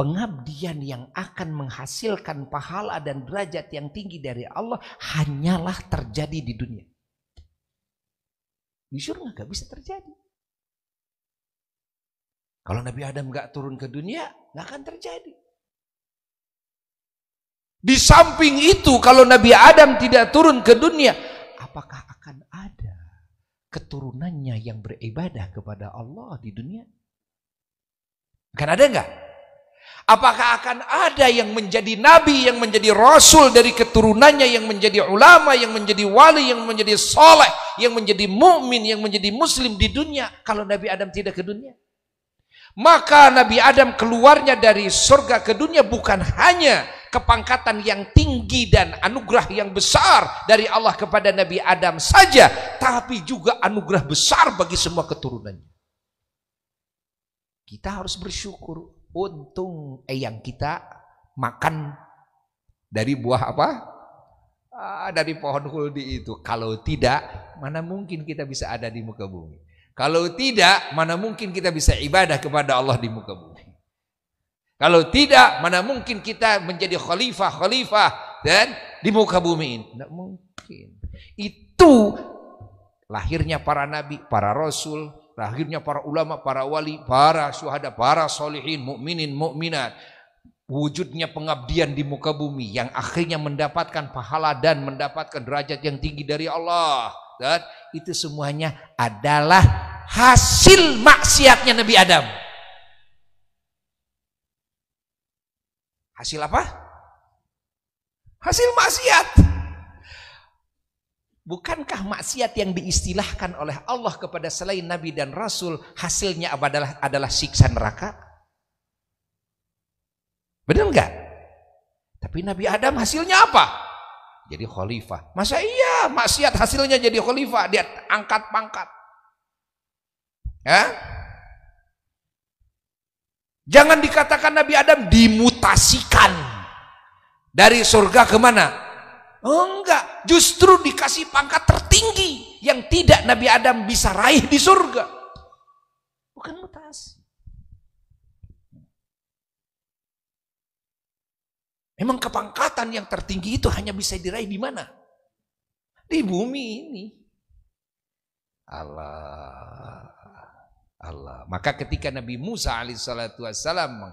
pengabdian yang akan menghasilkan pahala dan derajat yang tinggi dari Allah hanyalah terjadi di dunia. Di surga gak bisa terjadi. Kalau Nabi Adam gak turun ke dunia, gak akan terjadi. Di samping itu, kalau Nabi Adam tidak turun ke dunia, apakah akan ada keturunannya yang beribadah kepada Allah di dunia? Akan ada nggak? Apakah akan ada yang menjadi nabi, yang menjadi rasul dari keturunannya, yang menjadi ulama, yang menjadi wali, yang menjadi soleh, yang menjadi mukmin, yang menjadi muslim di dunia kalau Nabi Adam tidak ke dunia? Maka Nabi Adam keluarnya dari surga ke dunia bukan hanya kepangkatan yang tinggi dan anugerah yang besar dari Allah kepada Nabi Adam saja, tapi juga anugerah besar bagi semua keturunannya. Kita harus bersyukur. Untung eh yang kita makan dari buah apa? Ah, dari pohon huldi itu. Kalau tidak, mana mungkin kita bisa ada di muka bumi. Kalau tidak, mana mungkin kita bisa ibadah kepada Allah di muka bumi. Kalau tidak, mana mungkin kita menjadi khalifah-khalifah dan di muka bumi? Tidak mungkin. Itu lahirnya para nabi, para rasul, lahirnya para ulama, para wali, para syuhada, para solihin, mukminin, mukminat. Wujudnya pengabdian di muka bumi yang akhirnya mendapatkan pahala dan mendapatkan derajat yang tinggi dari Allah. Dan itu semuanya adalah hasil maksiatnya Nabi Adam. Hasil apa? Hasil maksiat. Bukankah maksiat yang diistilahkan oleh Allah kepada selain Nabi dan Rasul hasilnya adalah adalah siksa neraka? Benar enggak? Tapi Nabi Adam hasilnya apa? Jadi khalifah. Masa iya maksiat hasilnya jadi khalifah? Dia angkat pangkat. Ya? Jangan dikatakan Nabi Adam dimutasikan dari surga ke mana? Oh, enggak, justru dikasih pangkat tertinggi yang tidak Nabi Adam bisa raih di surga. Bukan mutasi. Memang kepangkatan yang tertinggi itu hanya bisa diraih di mana? Di bumi ini. Allah Allah. Maka ketika Nabi Musa alaihissalatu wassalam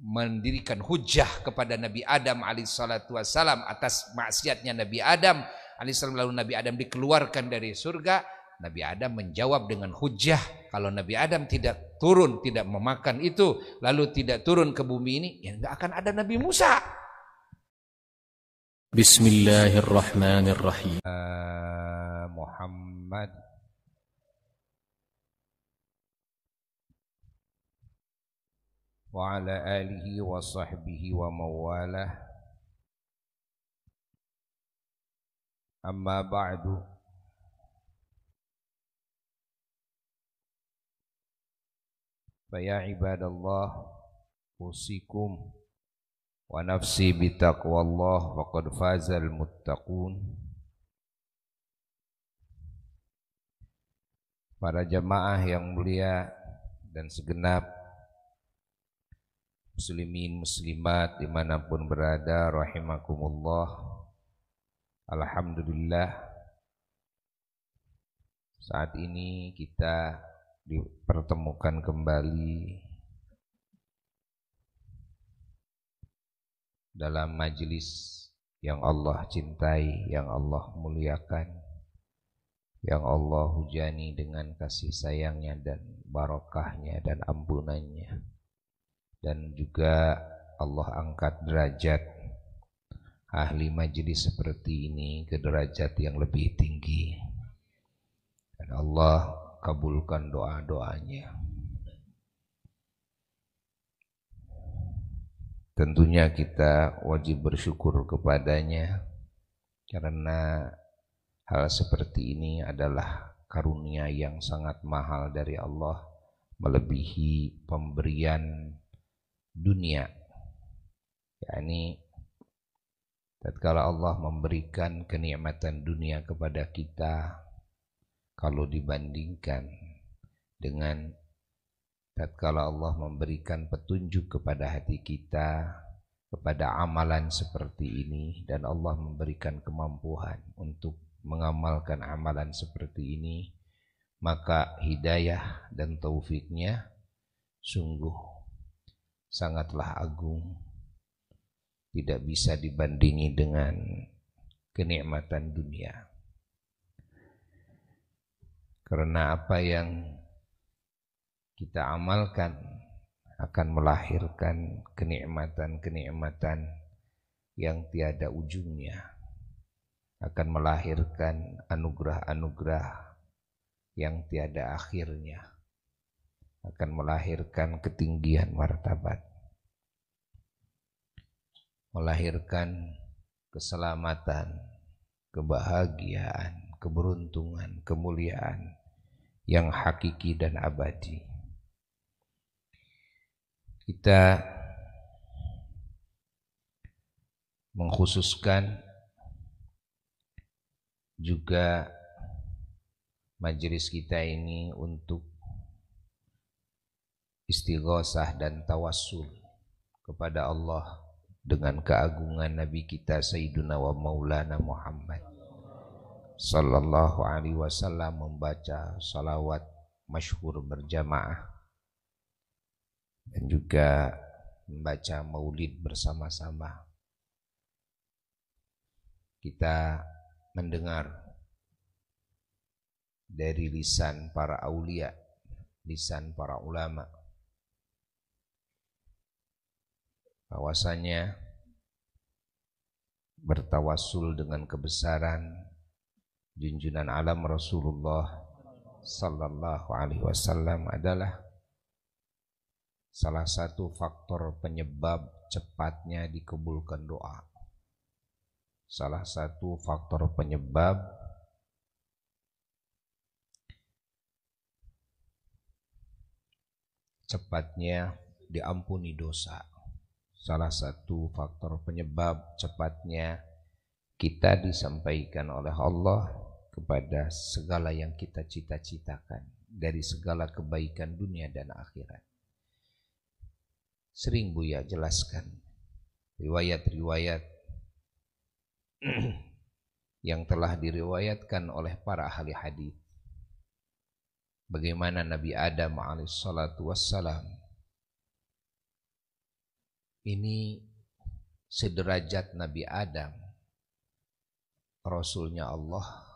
mendirikan hujah kepada Nabi Adam alaihissalatu wassalam atas maksiatnya Nabi Adam alaihissalam lalu Nabi Adam dikeluarkan dari surga, Nabi Adam menjawab dengan hujah kalau Nabi Adam tidak turun, tidak memakan itu, lalu tidak turun ke bumi ini, ya enggak akan ada Nabi Musa. Bismillahirrahmanirrahim. Uh, Muhammad وعلى آله وصحبه ومواله أما بعد فيا عباد الله أوصيكم ونفسي بتقوى الله وقد فاز المتقون Para jamaah yang mulia dan segenap muslimin muslimat di mana pun berada rahimakumullah. Alhamdulillah. Saat ini kita dipertemukan kembali dalam majelis yang Allah cintai, yang Allah muliakan, yang Allah hujani dengan kasih sayangnya dan barokahnya dan ampunannya dan juga Allah angkat derajat ahli majlis seperti ini ke derajat yang lebih tinggi. Dan Allah kabulkan doa-doanya. Tentunya kita wajib bersyukur kepadanya karena hal seperti ini adalah karunia yang sangat mahal dari Allah melebihi pemberian dunia. Yakni tatkala Allah memberikan kenikmatan dunia kepada kita kalau dibandingkan dengan tatkala Allah memberikan petunjuk kepada hati kita kepada amalan seperti ini dan Allah memberikan kemampuan untuk mengamalkan amalan seperti ini maka hidayah dan taufiknya sungguh sangatlah agung. Tidak bisa dibandingi dengan kenikmatan dunia. Karena apa yang kita amalkan akan melahirkan kenikmatan-kenikmatan yang tiada ujungnya. Akan melahirkan anugerah-anugerah yang tiada akhirnya akan melahirkan ketinggian martabat melahirkan keselamatan kebahagiaan keberuntungan, kemuliaan yang hakiki dan abadi. Kita mengkhususkan juga majelis kita ini untuk istighosah dan tawassul kepada Allah dengan keagungan Nabi kita Sayyiduna wa Maulana Muhammad sallallahu alaihi wasallam membaca salawat masyhur berjamaah dan juga membaca maulid bersama-sama. Kita mendengar dari lisan para aulia, lisan para ulama bahwasanya bertawasul dengan kebesaran junjungan alam Rasulullah sallallahu alaihi wasallam adalah salah satu faktor penyebab cepatnya dikabulkan doa. Salah satu faktor penyebab cepatnya diampuni dosa. Salah satu faktor penyebab cepatnya kita disampaikan oleh Allah kepada segala yang kita cita-citakan dari segala kebaikan dunia dan akhirat. Sering Buya jelaskan riwayat-riwayat yang telah diriwayatkan oleh para ahli hadis. Bagaimana Nabi Adam alaihissalatu wassalam ini sederajat Nabi Adam Rasulnya Allah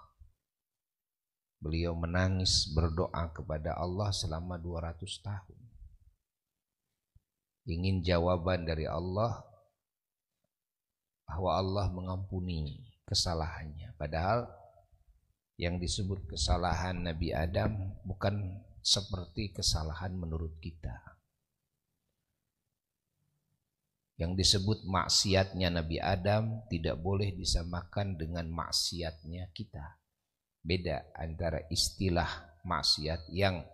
Beliau menangis berdoa kepada Allah selama 200 tahun. Ingin jawaban dari Allah bahwa Allah mengampuni kesalahannya. Padahal yang disebut kesalahan Nabi Adam bukan seperti kesalahan menurut kita. Yang disebut maksiatnya Nabi Adam tidak boleh disamakan dengan maksiatnya kita. Beda antara istilah maksiat yang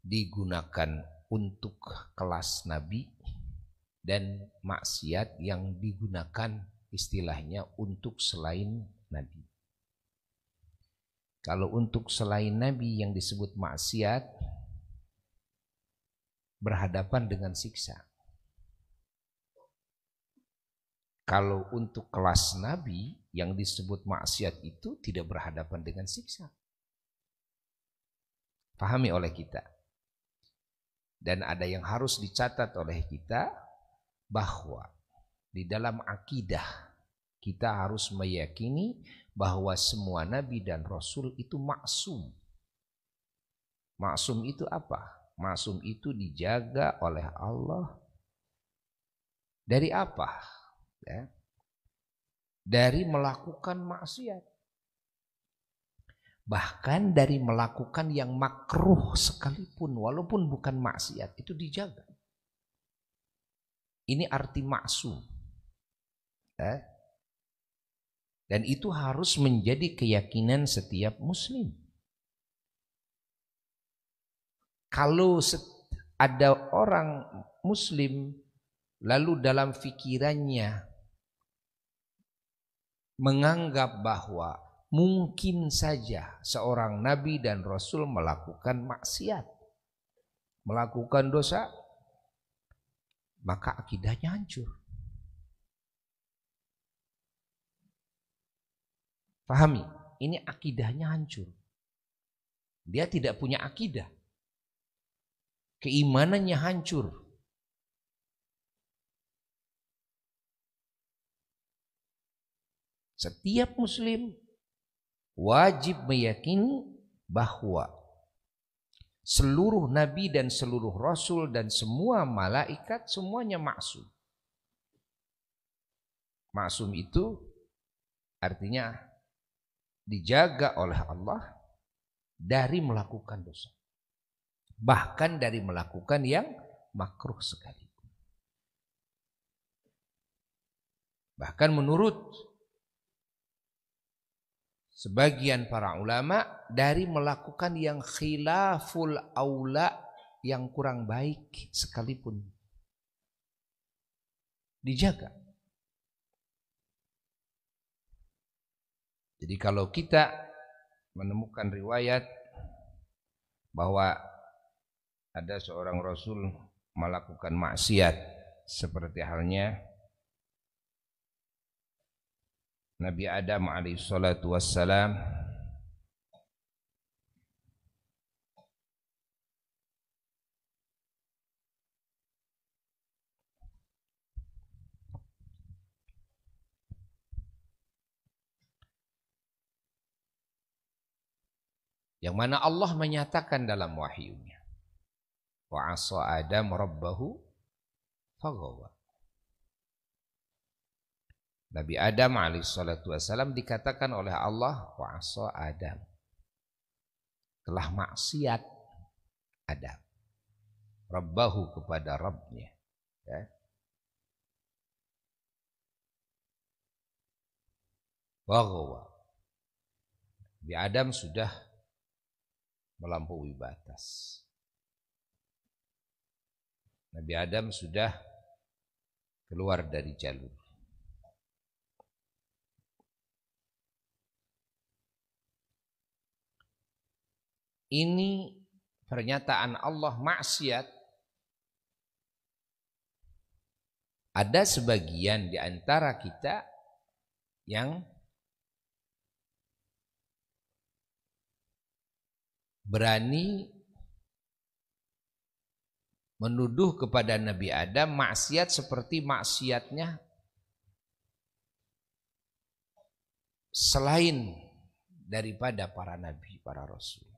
digunakan untuk kelas nabi dan maksiat yang digunakan istilahnya untuk selain nabi. Kalau untuk selain nabi yang disebut maksiat berhadapan dengan siksa. Kalau untuk kelas nabi yang disebut maksiat itu tidak berhadapan dengan siksa. Pahami oleh kita. Dan ada yang harus dicatat oleh kita bahwa di dalam akidah kita harus meyakini bahwa semua nabi dan rasul itu maksum. Maksum itu apa? Maksum itu dijaga oleh Allah dari apa? Ya dari melakukan maksiat. Bahkan dari melakukan yang makruh sekalipun walaupun bukan maksiat itu dijaga. Ini arti maksum. Eh? Dan itu harus menjadi keyakinan setiap muslim. Kalau ada orang muslim lalu dalam fikirannya menganggap bahwa mungkin saja seorang nabi dan rasul melakukan maksiat. melakukan dosa, maka akidahnya hancur. Pahami, ini akidahnya hancur. Dia tidak punya akidah. Keimanannya hancur. Setiap muslim wajib meyakini bahwa seluruh nabi dan seluruh rasul dan semua malaikat semuanya maksum. Maksum itu artinya dijaga oleh Allah dari melakukan dosa. Bahkan dari melakukan yang makruh sekali. Bahkan menurut sebagian para ulama dari melakukan yang khilaful aula yang kurang baik sekalipun dijaga. Jadi kalau kita menemukan riwayat bahwa ada seorang rasul melakukan maksiat seperti halnya Nabi Adam alaihissalatu wassalam. Yang mana Allah menyatakan dalam wahyunya. Wa asa adam rabbahu faghawa Nabi Adam alaihissalatu wassalam dikatakan oleh Allah wa Adam. Telah maksiat Adam. Rabbahu kepada Rabbnya. Ya. Bahwa Nabi Adam sudah melampaui batas. Nabi Adam sudah keluar dari jalur. Ini pernyataan Allah maksiat ada sebagian di antara kita yang berani menuduh kepada Nabi Adam maksiat seperti maksiatnya selain daripada para nabi, para rasul.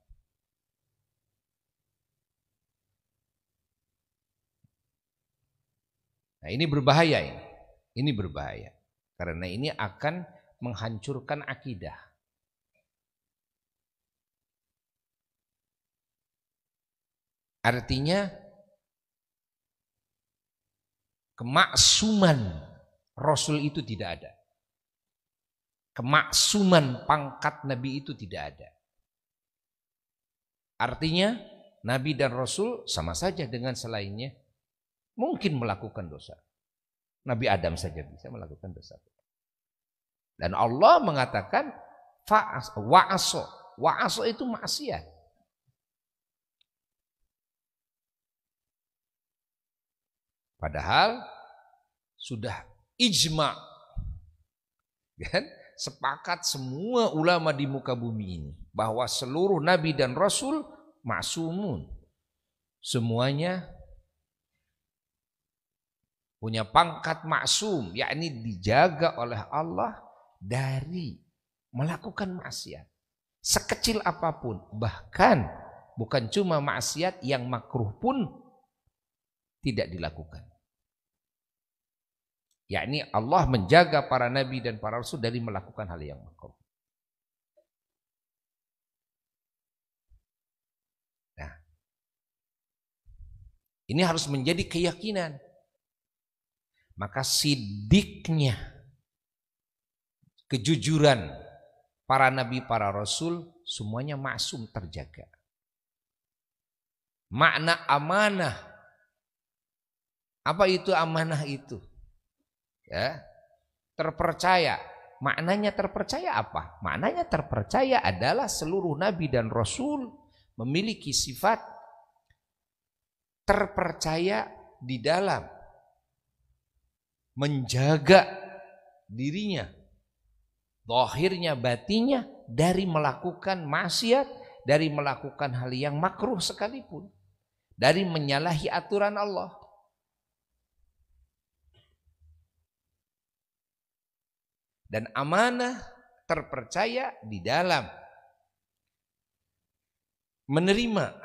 Nah ini berbahaya ini. Ini berbahaya. Karena ini akan menghancurkan akidah. Artinya kemaksuman Rasul itu tidak ada. Kemaksuman pangkat Nabi itu tidak ada. Artinya Nabi dan Rasul sama saja dengan selainnya mungkin melakukan dosa. Nabi Adam saja bisa melakukan dosa. Dan Allah mengatakan wa'aso. Wa'aso itu maksiat. Padahal sudah ijma. Kan? Sepakat semua ulama di muka bumi ini. Bahwa seluruh nabi dan rasul maksumun. Semuanya punya pangkat maksum, yakni dijaga oleh Allah dari melakukan maksiat. Sekecil apa pun, bahkan bukan cuma maksiat yang makruh pun tidak dilakukan. Yakni Allah menjaga para nabi dan para rasul dari melakukan hal yang makruh. Nah, ini harus menjadi keyakinan maka sidiknya kejujuran para nabi, para rasul semuanya maksum terjaga. Makna amanah. Apa itu amanah itu? Ya. Terpercaya. Maknanya terpercaya apa? Maknanya terpercaya adalah seluruh nabi dan rasul memiliki sifat terpercaya di dalam menjaga dirinya, dohirnya, batinya dari melakukan maksiat, dari melakukan hal yang makruh sekalipun, dari menyalahi aturan Allah. Dan amanah terpercaya di dalam menerima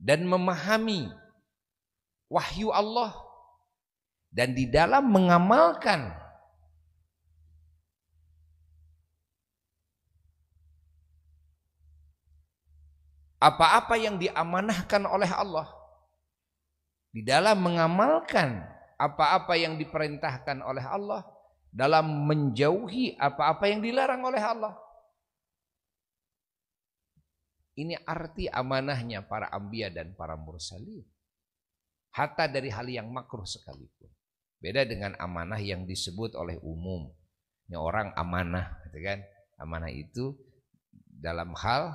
dan memahami wahyu Allah dan di dalam mengamalkan. Apa-apa yang diamanahkan oleh Allah. Di dalam mengamalkan apa-apa yang diperintahkan oleh Allah. Dalam menjauhi apa-apa yang dilarang oleh Allah. Ini arti amanahnya para ambia dan para mursalin. Hatta dari hal yang makruh sekalipun Beda dengan amanah yang disebut oleh umum. Ini orang amanah, gitu kan? Amanah itu dalam hal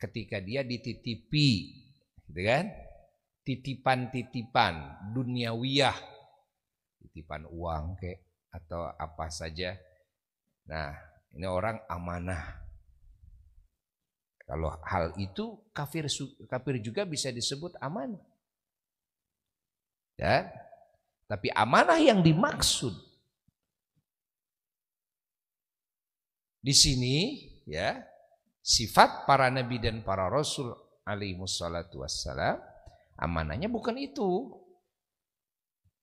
ketika dia dititipi, gitu kan? Titipan-titipan duniawiyah, titipan uang kayak atau apa saja. Nah, ini orang amanah. Kalau hal itu kafir kafir juga bisa disebut amanah. Ya, tapi amanah yang dimaksud di sini ya sifat para nabi dan para rasul alaihi wassalatu wassalam amanahnya bukan itu.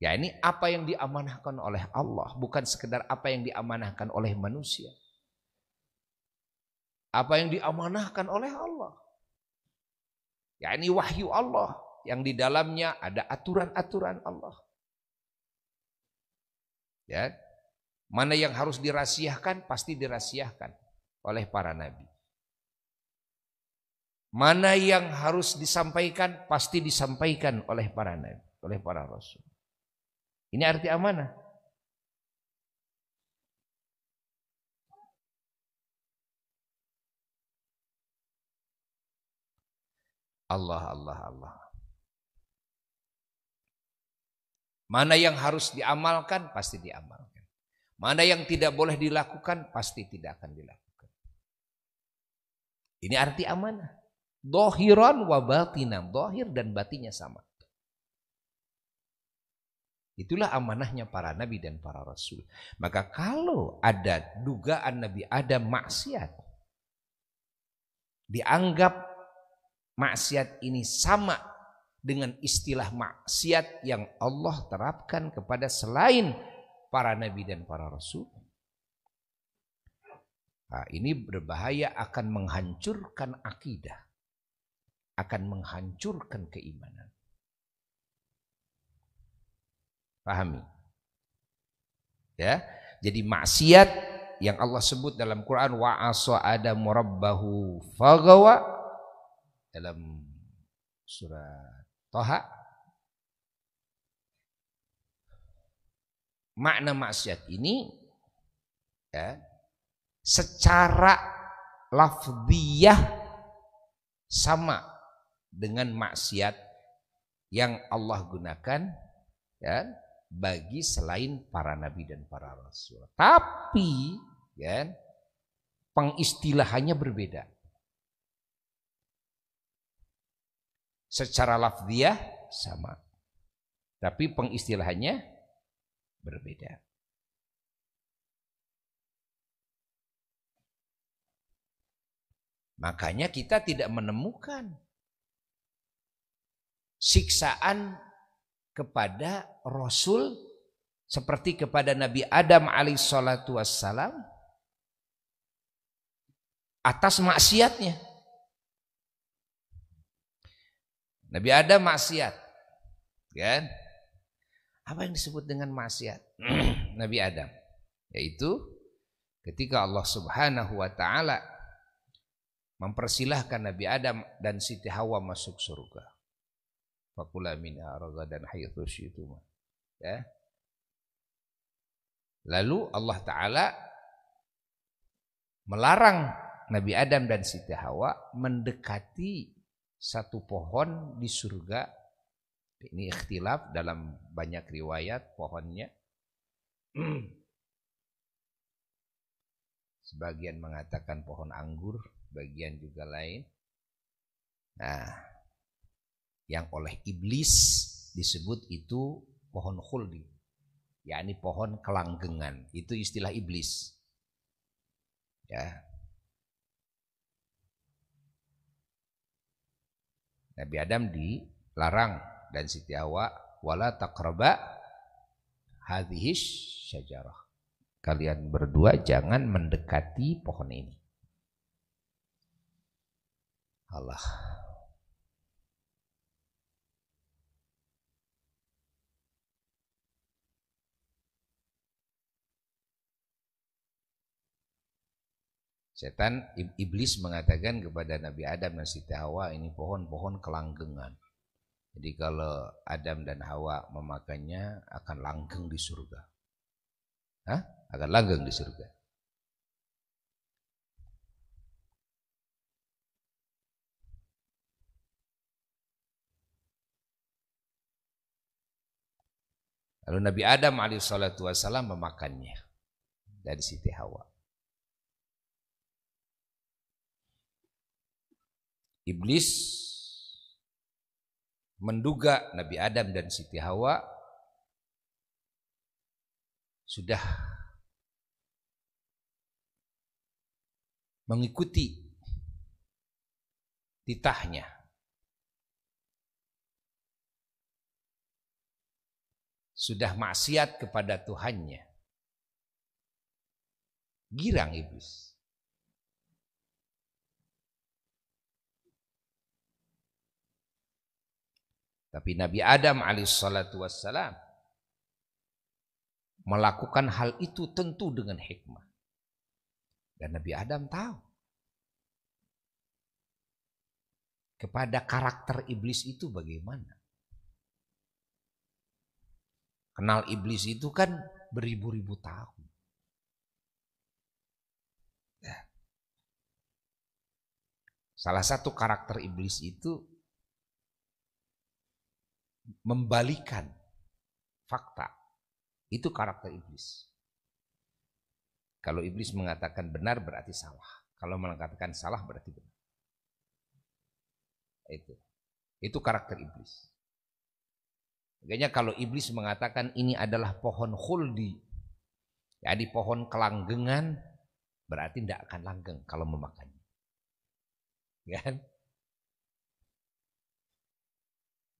Ya ini apa yang diamanahkan oleh Allah, bukan sekedar apa yang diamanahkan oleh manusia. Apa yang diamanahkan oleh Allah. Ya ini wahyu Allah yang di dalamnya ada aturan-aturan Allah. Ya. Mana yang harus dirahasiakan pasti dirahasiakan oleh para nabi. Mana yang harus disampaikan pasti disampaikan oleh para nabi, oleh para rasul. Ini arti amanah. Allah Allah Allah. Mana yang harus diamalkan pasti diamalkan. Mana yang tidak boleh dilakukan pasti tidak akan dilakukan. Ini arti amanah. Dohiran wa batinan. Dohir dan batinya sama. Itulah amanahnya para nabi dan para rasul. Maka kalau ada dugaan Nabi Adam maksiat, dianggap maksiat ini sama dengan istilah maksiat yang Allah terapkan kepada selain para nabi dan para rasul. Nah, ini berbahaya akan menghancurkan akidah, akan menghancurkan keimanan. Pahami? Ya, jadi maksiat yang Allah sebut dalam Quran wa asa adamu rabbahu fagawa dalam surat Toha makna maksiat ini ya, secara lafdiyah sama dengan maksiat yang Allah gunakan ya, bagi selain para nabi dan para rasul. Tapi ya, pengistilahannya berbeda. Secara lafziah sama. Tapi pengistilahannya berbeda. Makanya kita tidak menemukan siksaan kepada Rasul seperti kepada Nabi Adam alaihissalatu wassalam atas maksiatnya. Nabi Adam maksiat. Kan? Apa yang disebut dengan maksiat? Nabi Adam. Yaitu ketika Allah Subhanahu wa taala mempersilahkan Nabi Adam dan Siti Hawa masuk surga. Fakula min dan haythu. Ya. Lalu Allah taala melarang Nabi Adam dan Siti Hawa mendekati satu pohon di surga. Ini ikhtilaf dalam banyak riwayat pohonnya. Sebagian mengatakan pohon anggur, bagian juga lain. Nah, yang oleh iblis disebut itu pohon khuldi. yakni pohon kelanggengan. Itu istilah iblis. Ya. Nabi Adam dilarang dan Siti Hawa wala taqraba hadhihi syajarah. Kalian berdua jangan mendekati pohon ini. Allah. Setan iblis mengatakan kepada Nabi Adam dan Siti Hawa ini pohon-pohon kelanggengan. Jadi kalau Adam dan Hawa memakannya akan langgeng di surga. Hah? Akan langgeng di surga. Lalu Nabi Adam alaihissalatu wassalam memakannya dari Siti Hawa. Iblis menduga Nabi Adam dan Siti Hawa sudah mengikuti titahnya. Sudah maksiat kepada Tuhannya. Girang iblis. Tapi Nabi Adam alaihissalatu wassalam melakukan hal itu tentu dengan hikmah. Dan Nabi Adam tahu kepada karakter iblis itu bagaimana. Kenal iblis itu kan beribu-ribu tahun. Ya. Salah satu karakter iblis itu membalikan fakta. Itu karakter iblis. Kalau iblis mengatakan benar berarti salah. Kalau mengatakan salah berarti benar. Itu. Itu karakter iblis. Makanya kalau iblis mengatakan ini adalah pohon khuldi. Jadi pohon kelanggengan berarti tidak akan langgeng kalau memakannya. Kan?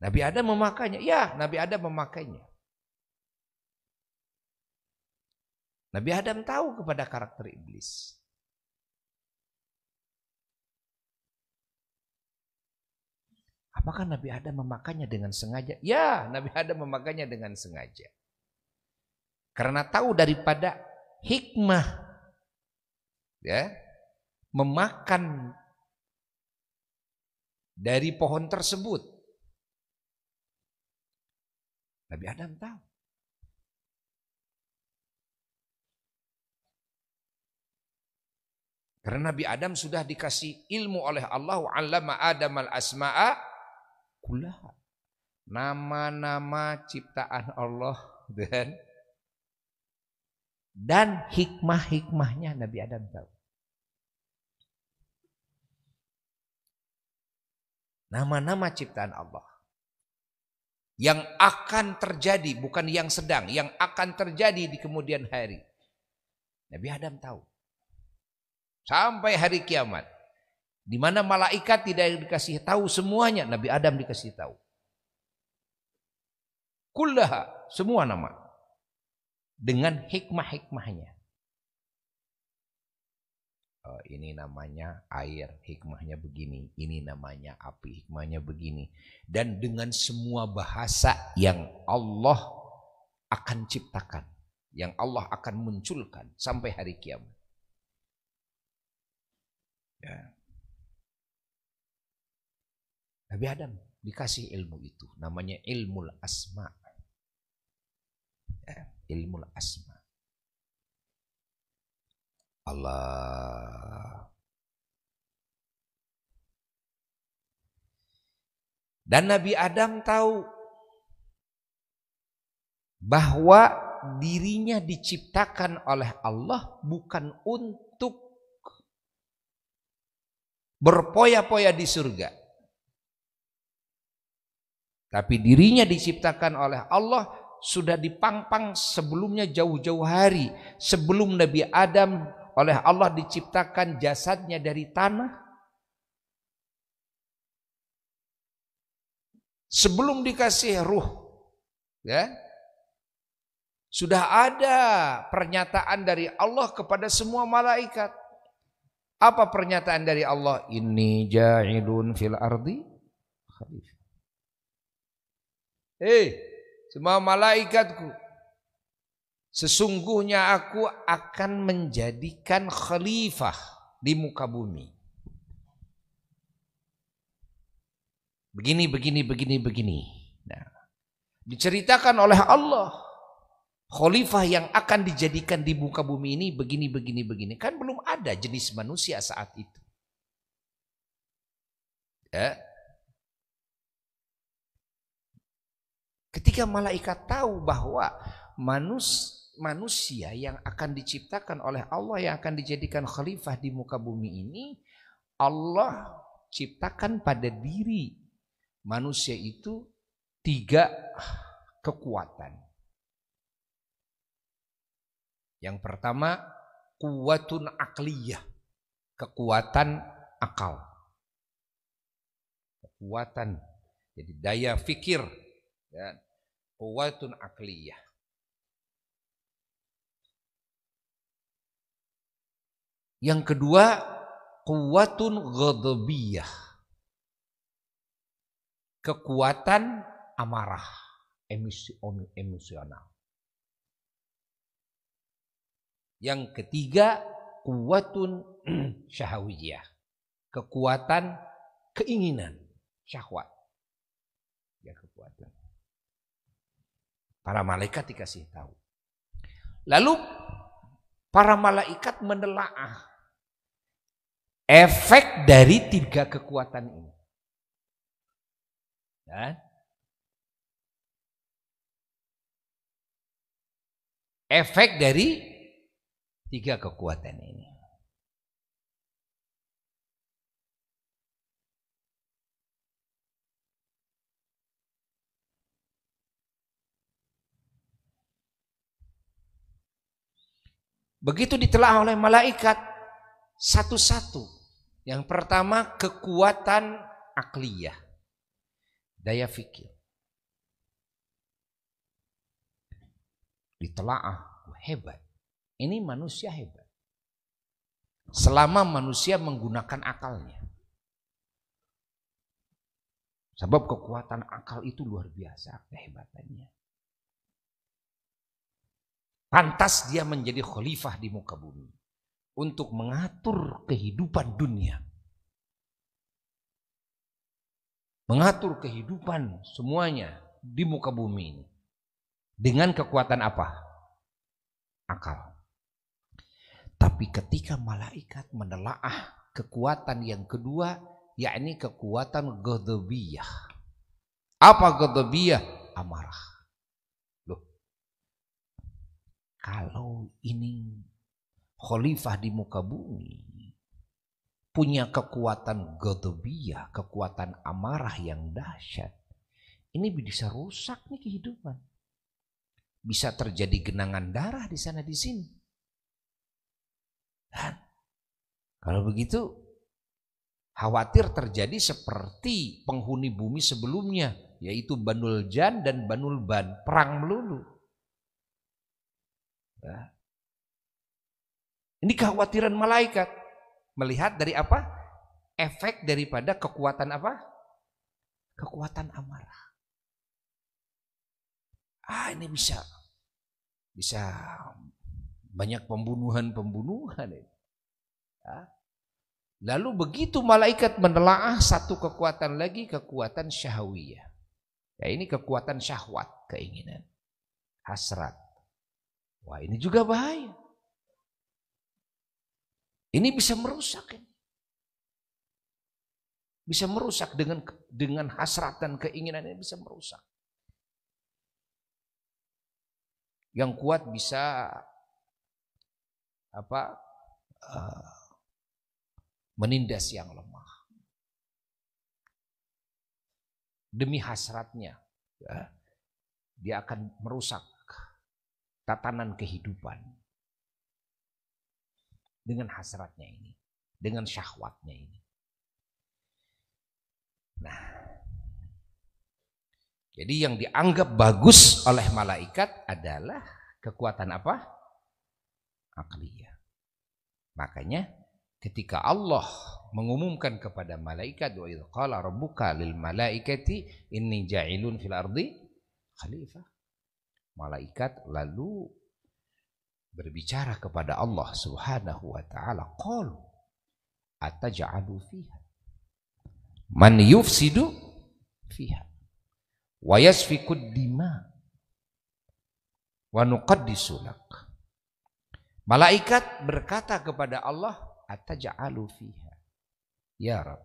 Nabi Adam memakainya. Ya, Nabi Adam memakainya. Nabi Adam tahu kepada karakter iblis. Apakah Nabi Adam memakainya dengan sengaja? Ya, Nabi Adam memakainya dengan sengaja. Karena tahu daripada hikmah ya, memakan dari pohon tersebut Nabi Adam tahu. Karena Nabi Adam sudah dikasih ilmu oleh Allah, allama Adam al-asma'a kullaha. Nama-nama ciptaan Allah dan dan hikmah-hikmahnya Nabi Adam tahu. Nama-nama ciptaan Allah yang akan terjadi, bukan yang sedang, yang akan terjadi di kemudian hari. Nabi Adam tahu. Sampai hari kiamat. Di mana malaikat tidak dikasih tahu semuanya, Nabi Adam dikasih tahu. Kullaha, semua nama. Dengan hikmah-hikmahnya. Oh, ini namanya air, hikmahnya begini. Ini namanya api, hikmahnya begini. Dan dengan semua bahasa yang Allah akan ciptakan. Yang Allah akan munculkan sampai hari kiamat. Ya. Nabi Adam dikasih ilmu itu. Namanya ilmu asma. Ya, ilmu asma. Allah. Dan Nabi Adam tahu bahwa dirinya diciptakan oleh Allah bukan untuk berpoya-poya di surga. Tapi dirinya diciptakan oleh Allah sudah dipangpang sebelumnya jauh-jauh hari. Sebelum Nabi Adam oleh Allah diciptakan jasadnya dari tanah. Sebelum dikasih ruh. Ya, sudah ada pernyataan dari Allah kepada semua malaikat. Apa pernyataan dari Allah? Ini ja'ilun fil ardi. Hei, semua malaikatku. Sesungguhnya aku akan menjadikan khalifah di muka bumi. Begini, begini, begini, begini. Nah, diceritakan oleh Allah khalifah yang akan dijadikan di muka bumi ini begini, begini, begini. Kan belum ada jenis manusia saat itu. Ya. Ketika malaikat tahu bahwa manus, manusia yang akan diciptakan oleh Allah yang akan dijadikan khalifah di muka bumi ini, Allah ciptakan pada diri manusia itu tiga kekuatan. Yang pertama, kuwatun akliyah. Kekuatan akal. Kekuatan. Jadi daya fikir. Ya. Kuwatun akliyah. Yang kedua, kuwatun ghadabiyah. Kekuatan amarah, emosional. Yang ketiga, kuatun syahwiyah. Kekuatan keinginan, syahwat. Ya kekuatan. Para malaikat dikasih tahu. Lalu para malaikat menelaah efek dari tiga kekuatan ini. Dan efek dari Tiga kekuatan ini. Begitu ditelah oleh malaikat satu-satu. Yang pertama kekuatan akliyah. Daya fikir. Ditelaah hebat. Ini manusia hebat. Selama manusia menggunakan akalnya. Sebab kekuatan akal itu luar biasa kehebatannya. Pantas dia menjadi khalifah di muka bumi. Untuk mengatur kehidupan dunia. Mengatur kehidupan semuanya di muka bumi ini. Dengan kekuatan apa? Akal. Tapi ketika malaikat menelaah kekuatan yang kedua, yakni kekuatan ghadabiyah. Apa ghadabiyah? Amarah. Loh. Kalau ini khalifah di muka bumi punya kekuatan ghadabiyah, kekuatan amarah yang dahsyat. Ini bisa rusak nih kehidupan. Bisa terjadi genangan darah di sana di sini dan kalau begitu khawatir terjadi seperti penghuni bumi sebelumnya yaitu Banul Jan dan Banul Ban perang melulu. Ya. Ini kekhawatiran malaikat melihat dari apa? Efek daripada kekuatan apa? Kekuatan amarah. Ah ini bisa bisa banyak pembunuhan-pembunuhan. Ya. Lalu begitu malaikat menelaah satu kekuatan lagi, kekuatan syahwiyah. Ya ini kekuatan syahwat, keinginan. Hasrat. Wah ini juga bahaya. Ini bisa merusak. Ini. Bisa merusak dengan dengan hasrat dan keinginannya bisa merusak. Yang kuat bisa apa uh, menindas yang lemah. Demi hasratnya, ya, dia akan merusak tatanan kehidupan dengan hasratnya ini, dengan syahwatnya ini. Nah, jadi yang dianggap bagus oleh malaikat adalah kekuatan apa? Akliyah. Makanya ketika Allah mengumumkan kepada malaikat wa qala rabbuka lil malaikati inni ja'ilun fil ardi khalifah. Malaikat lalu berbicara kepada Allah Subhanahu wa taala, "Qalu ataj'alu fiha man yufsidu fiha wa yasfikud dima wa nuqaddisu lak." Malaikat berkata kepada Allah, "Ataj'alu fiha Ya Rab,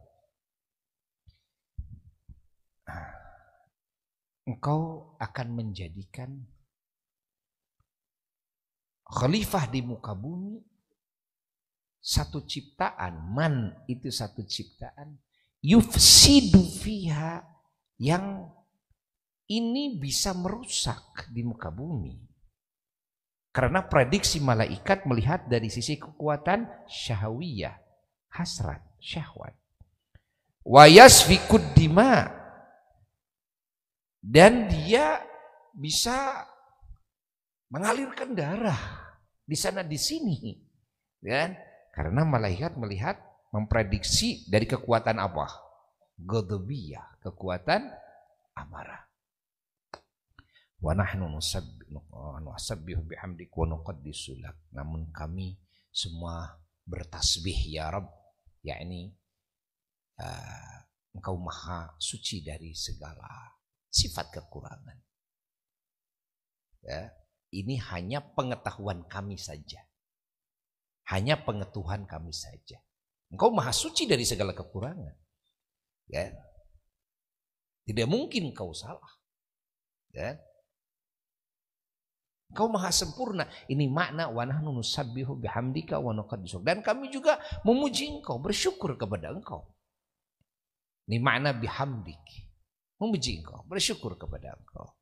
engkau akan menjadikan khalifah di muka bumi satu ciptaan, man itu satu ciptaan, yufsidu fiha yang ini bisa merusak di muka bumi. Karena prediksi malaikat melihat dari sisi kekuatan syahwiyah, hasrat syahwat. Wa yasfikud dima. Dan dia bisa mengalirkan darah di sana di sini. Ya, karena malaikat melihat memprediksi dari kekuatan apa? Ghadabiyah, kekuatan amarah. Wa nahnu nusabbihu bihamdik wa nuqaddisu Namun kami semua bertasbih ya Rabb yakni uh, engkau maha suci dari segala sifat kekurangan. Ya, ini hanya pengetahuan kami saja. Hanya pengetahuan kami saja. Engkau maha suci dari segala kekurangan. Ya. Tidak mungkin engkau salah. Ya. Kau maha sempurna. Ini makna wa nahnu nusabbihu bihamdika wa nuqaddisuk. Dan kami juga memuji engkau, bersyukur kepada engkau. Ini makna bihamdik. Memuji engkau, bersyukur kepada engkau.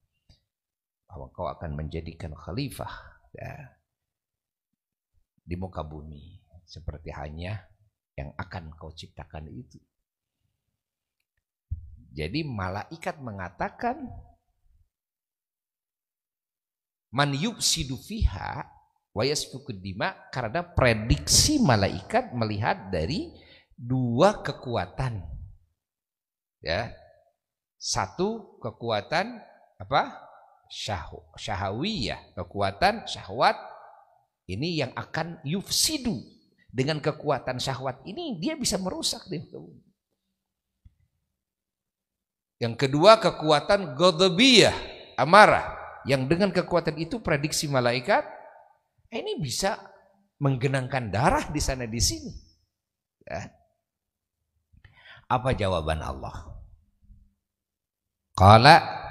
Bahwa engkau akan menjadikan khalifah ya, di muka bumi. Seperti hanya yang akan kau ciptakan itu. Jadi malaikat mengatakan man yufsidu fiha wa dima karena prediksi malaikat melihat dari dua kekuatan. Ya. Satu kekuatan apa? Syahw, syahawiyah, kekuatan syahwat ini yang akan yufsidu dengan kekuatan syahwat ini dia bisa merusak deh. Yang kedua kekuatan ghadabiyah, amarah yang dengan kekuatan itu prediksi malaikat ini bisa menggenangkan darah di sana di sini. Ya. Apa jawaban Allah? Qala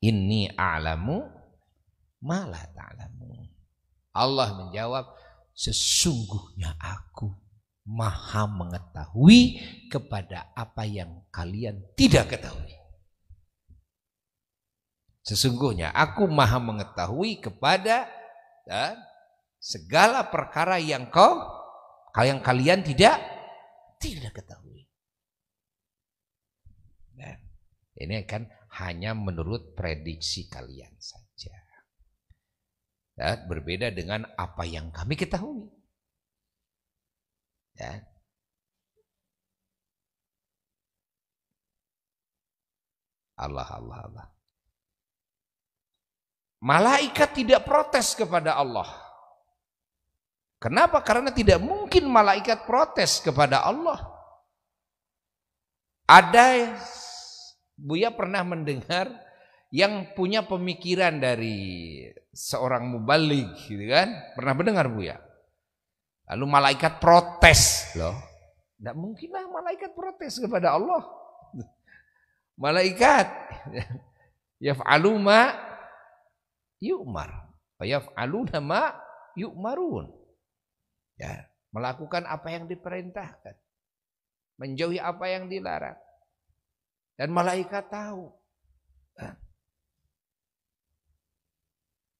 inni a'lamu ma la ta'lamu. Allah menjawab sesungguhnya aku maha mengetahui kepada apa yang kalian tidak ketahui. Sesungguhnya aku maha mengetahui kepada dan segala perkara yang kau yang kalian tidak tidak ketahui. Dan ini kan hanya menurut prediksi kalian saja. Dan berbeda dengan apa yang kami ketahui. Ya. Allah Allah Allah. Malaikat tidak protes kepada Allah. Kenapa? Karena tidak mungkin malaikat protes kepada Allah. Ada Buya pernah mendengar yang punya pemikiran dari seorang mubalik gitu kan? Pernah mendengar Buya? Lalu malaikat protes loh. Tidak mungkinlah malaikat protes kepada Allah. Malaikat yaf'alu ma yu'mar. Yaf'aluna ma yu'marun. Ya, melakukan apa yang diperintahkan. Menjauhi apa yang dilarang. Dan malaikat tahu.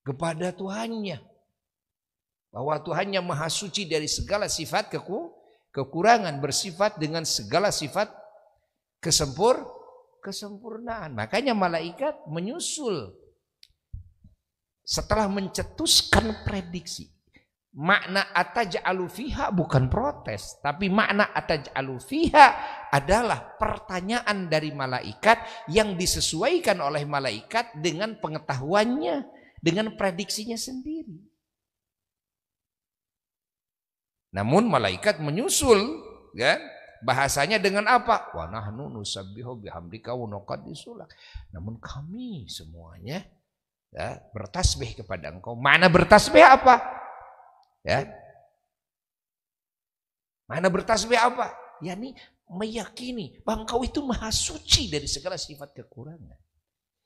Kepada Tuhannya. Bahwa Tuhannya maha suci dari segala sifat keku, kekurangan. Bersifat dengan segala sifat kesempur, kesempurnaan. Makanya malaikat menyusul. Setelah mencetuskan prediksi. Makna ataj'alu fiha bukan protes, tapi makna ataj'alu fiha adalah pertanyaan dari malaikat yang disesuaikan oleh malaikat dengan pengetahuannya, dengan prediksinya sendiri. Namun malaikat menyusul, kan? Bahasanya dengan apa? Wa nahnu nusabbihu bihamdika wa. Namun kami semuanya ya, bertasbih kepada engkau. Mana bertasbih apa? Ya. Mana bertasbih apa? Ya ini meyakini bahwa engkau itu maha suci dari segala sifat kekurangan.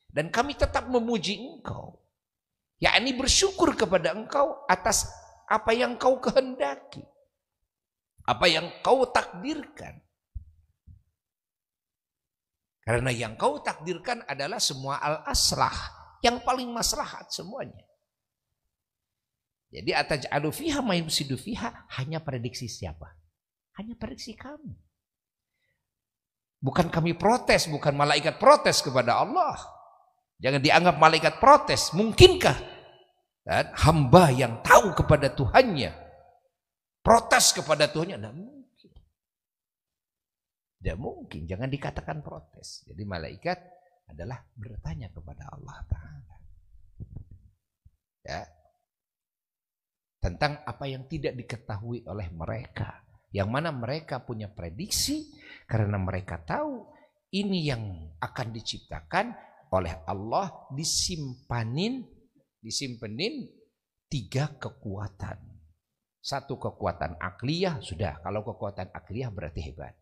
Dan kami tetap memuji engkau. Ya ini bersyukur kepada engkau atas apa yang kau kehendaki. Apa yang kau takdirkan. Karena yang kau takdirkan adalah semua al-aslah. Yang paling maslahat semuanya. Jadi ataj'alu fiha ma yufsidu fiha hanya prediksi siapa? Hanya prediksi kami. Bukan kami protes, bukan malaikat protes kepada Allah. Jangan dianggap malaikat protes. Mungkinkah dan hamba yang tahu kepada Tuhannya protes kepada Tuhannya? Tidak mungkin. Tidak mungkin. Jangan dikatakan protes. Jadi malaikat adalah bertanya kepada Allah Taala. Ya, tentang apa yang tidak diketahui oleh mereka. Yang mana mereka punya prediksi karena mereka tahu ini yang akan diciptakan oleh Allah disimpanin disimpanin tiga kekuatan. Satu kekuatan akliyah sudah, kalau kekuatan akliyah berarti hebat.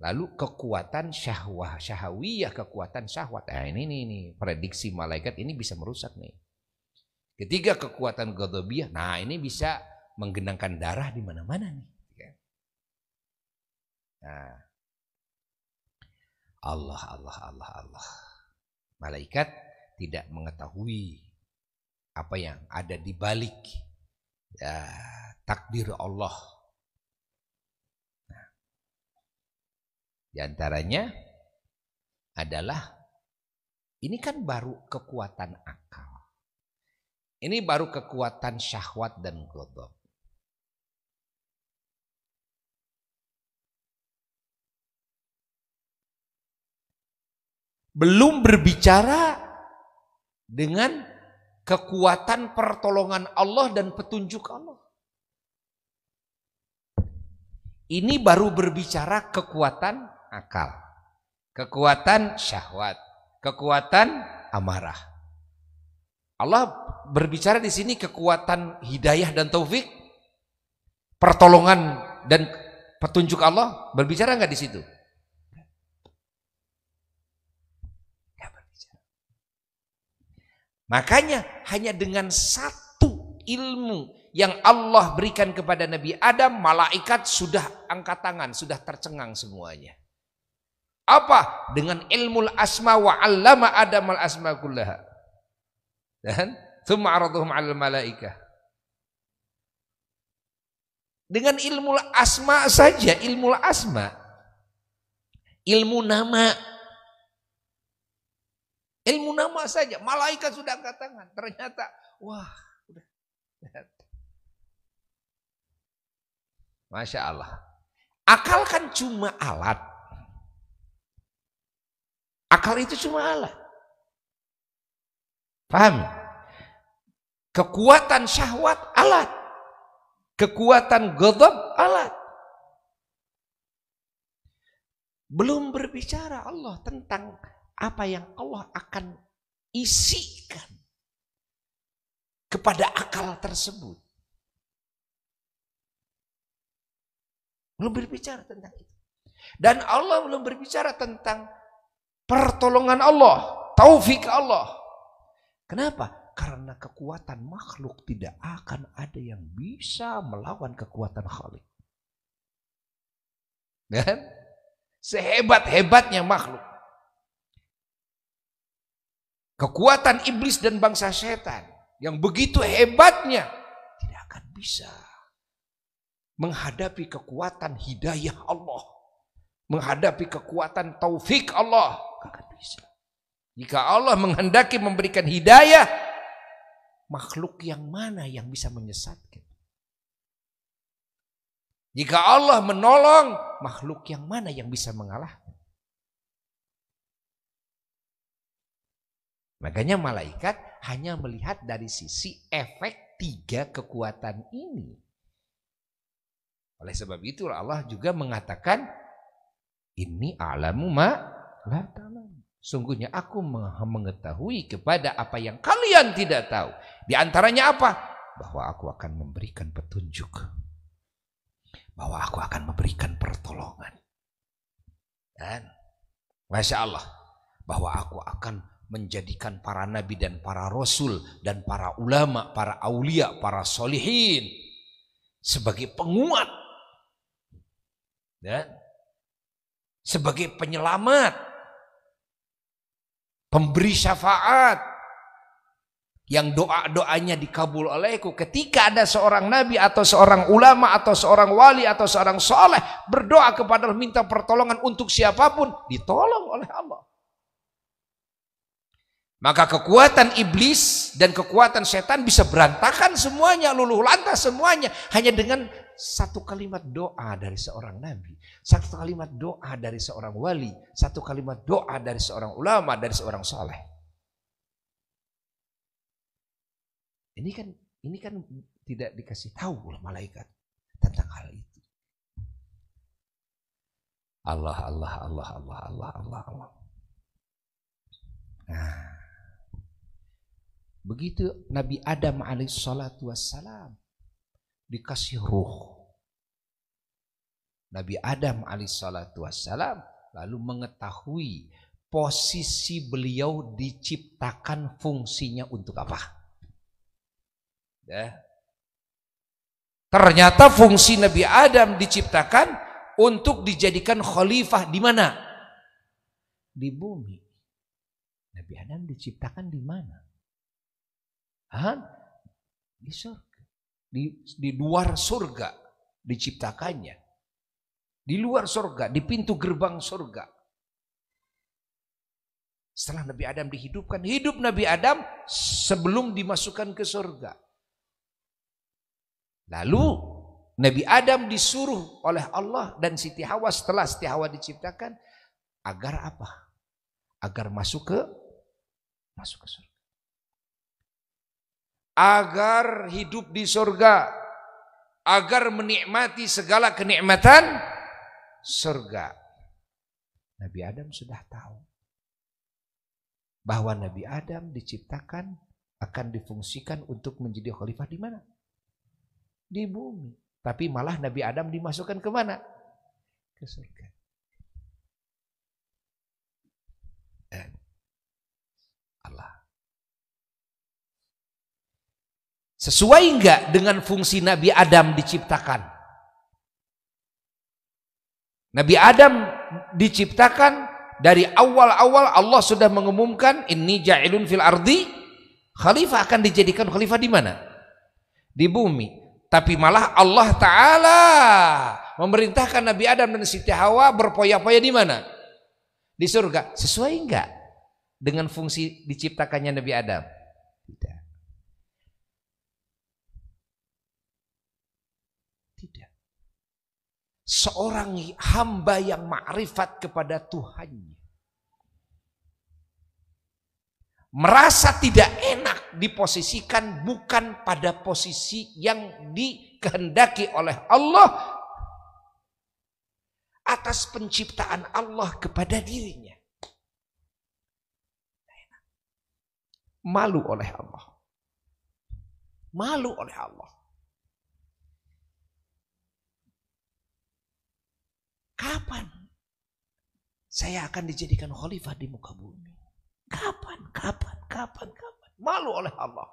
Lalu kekuatan syahwah, syahwiyah, kekuatan syahwat. Nah, ini nih, nih prediksi malaikat ini bisa merusak nih. Ketiga kekuatan godobiyah, nah ini bisa menggenangkan darah di mana-mana nih. Ya. Nah, Allah, Allah, Allah, Allah. Malaikat tidak mengetahui apa yang ada di balik ya, takdir Allah. Nah, di antaranya adalah ini kan baru kekuatan akal. Ini baru kekuatan syahwat dan godok. Belum berbicara dengan kekuatan pertolongan Allah dan petunjuk Allah. Ini baru berbicara kekuatan akal, kekuatan syahwat, kekuatan amarah. Allah berbicara di sini kekuatan hidayah dan taufik, pertolongan dan petunjuk Allah, berbicara nggak di situ? Makanya hanya dengan satu ilmu yang Allah berikan kepada Nabi Adam, malaikat sudah angkat tangan, sudah tercengang semuanya. Apa? Dengan ilmu asma wa allama Adam al asma kullaha. Dan Thumma araduhum 'alal malaikah. Dengan ilmu asma saja, ilmu asma. Ilmu nama. Ilmu nama saja, malaikat sudah angkat tangan. Ternyata, wah. Masya Allah. Akal kan cuma alat. Akal itu cuma alat. Paham? Kekuatan syahwat alat. Kekuatan ghadab alat. Belum berbicara Allah tentang apa yang Allah akan isikan kepada akal tersebut. Belum berbicara tentang itu. Dan Allah belum berbicara tentang pertolongan Allah, taufik Allah. Kenapa? Karena kekuatan makhluk tidak akan ada yang bisa melawan kekuatan Khalik. Kan? Sehebat-hebatnya makhluk. Kekuatan iblis dan bangsa setan yang begitu hebatnya tidak akan bisa menghadapi kekuatan hidayah Allah, menghadapi kekuatan taufik Allah, akan bisa. Jika Allah menghendaki memberikan hidayah, makhluk yang mana yang bisa menyesatkan? Jika Allah menolong, makhluk yang mana yang bisa mengalahkan? Makanya malaikat hanya melihat dari sisi efek tiga kekuatan ini. Oleh sebab itu Allah juga mengatakan ini alamu ma Sungguhnya aku mengetahui kepada apa yang kalian tidak tahu. Di antaranya apa? Bahwa aku akan memberikan petunjuk. Bahwa aku akan memberikan pertolongan. Dan Masya Allah. Bahwa aku akan menjadikan para nabi dan para rasul dan para ulama, para aulia, para solihin sebagai penguat dan sebagai penyelamat, pemberi syafaat, yang doa-doanya dikabul olehku ketika ada seorang nabi atau seorang ulama atau seorang wali atau seorang soleh berdoa kepada minta pertolongan untuk siapa pun ditolong oleh Allah. Maka kekuatan iblis dan kekuatan setan bisa berantakan semuanya luluh lantas semuanya. Hanya dengan satu kalimat doa dari seorang nabi, satu kalimat doa dari seorang wali, satu kalimat doa dari seorang ulama, dari seorang soleh. Ini kan ini kan tidak dikasih tahu oleh malaikat tentang hal itu. Allah Allah Allah Allah Allah Allah Allah. Nah, begitu Nabi Adam alaihissalatu wassalam dikasih ruh. Nabi Adam alaihissalatu wassalam lalu mengetahui posisi beliau diciptakan fungsinya untuk apa. Ya. Ternyata fungsi Nabi Adam diciptakan untuk dijadikan khalifah di mana? Di bumi. Nabi Adam diciptakan di mana? Hah? Di surga di, di luar surga diciptakannya. Di luar surga, di pintu gerbang surga. Setelah Nabi Adam dihidupkan, hidup Nabi Adam sebelum dimasukkan ke surga. Lalu Nabi Adam disuruh oleh Allah dan Siti Hawa setelah Siti Hawa diciptakan agar apa? Agar masuk ke masuk ke surga agar hidup di surga, agar menikmati segala kenikmatan surga. Nabi Adam sudah tahu bahwa Nabi Adam diciptakan akan difungsikan untuk menjadi khalifah di mana? Di bumi. Tapi malah Nabi Adam dimasukkan ke mana? Ke surga. Sesuai enggak dengan fungsi Nabi Adam diciptakan? Nabi Adam diciptakan dari awal-awal Allah sudah mengumumkan ini ja'ilun fil ardi khalifah akan dijadikan khalifah di mana? Di bumi. Tapi malah Allah taala memerintahkan Nabi Adam dan Siti Hawa berpoya-poya di mana? Di surga. Sesuai enggak dengan fungsi diciptakannya Nabi Adam? Tidak. Seorang hamba yang makrifat kepada Tuhannya merasa tidak enak diposisikan bukan pada posisi yang dikehendaki oleh Allah atas penciptaan Allah kepada dirinya. Malu oleh Allah. Malu oleh Allah. Kapan saya akan dijadikan khalifah di muka bumi? Kapan, kapan, kapan, kapan? Malu oleh Allah.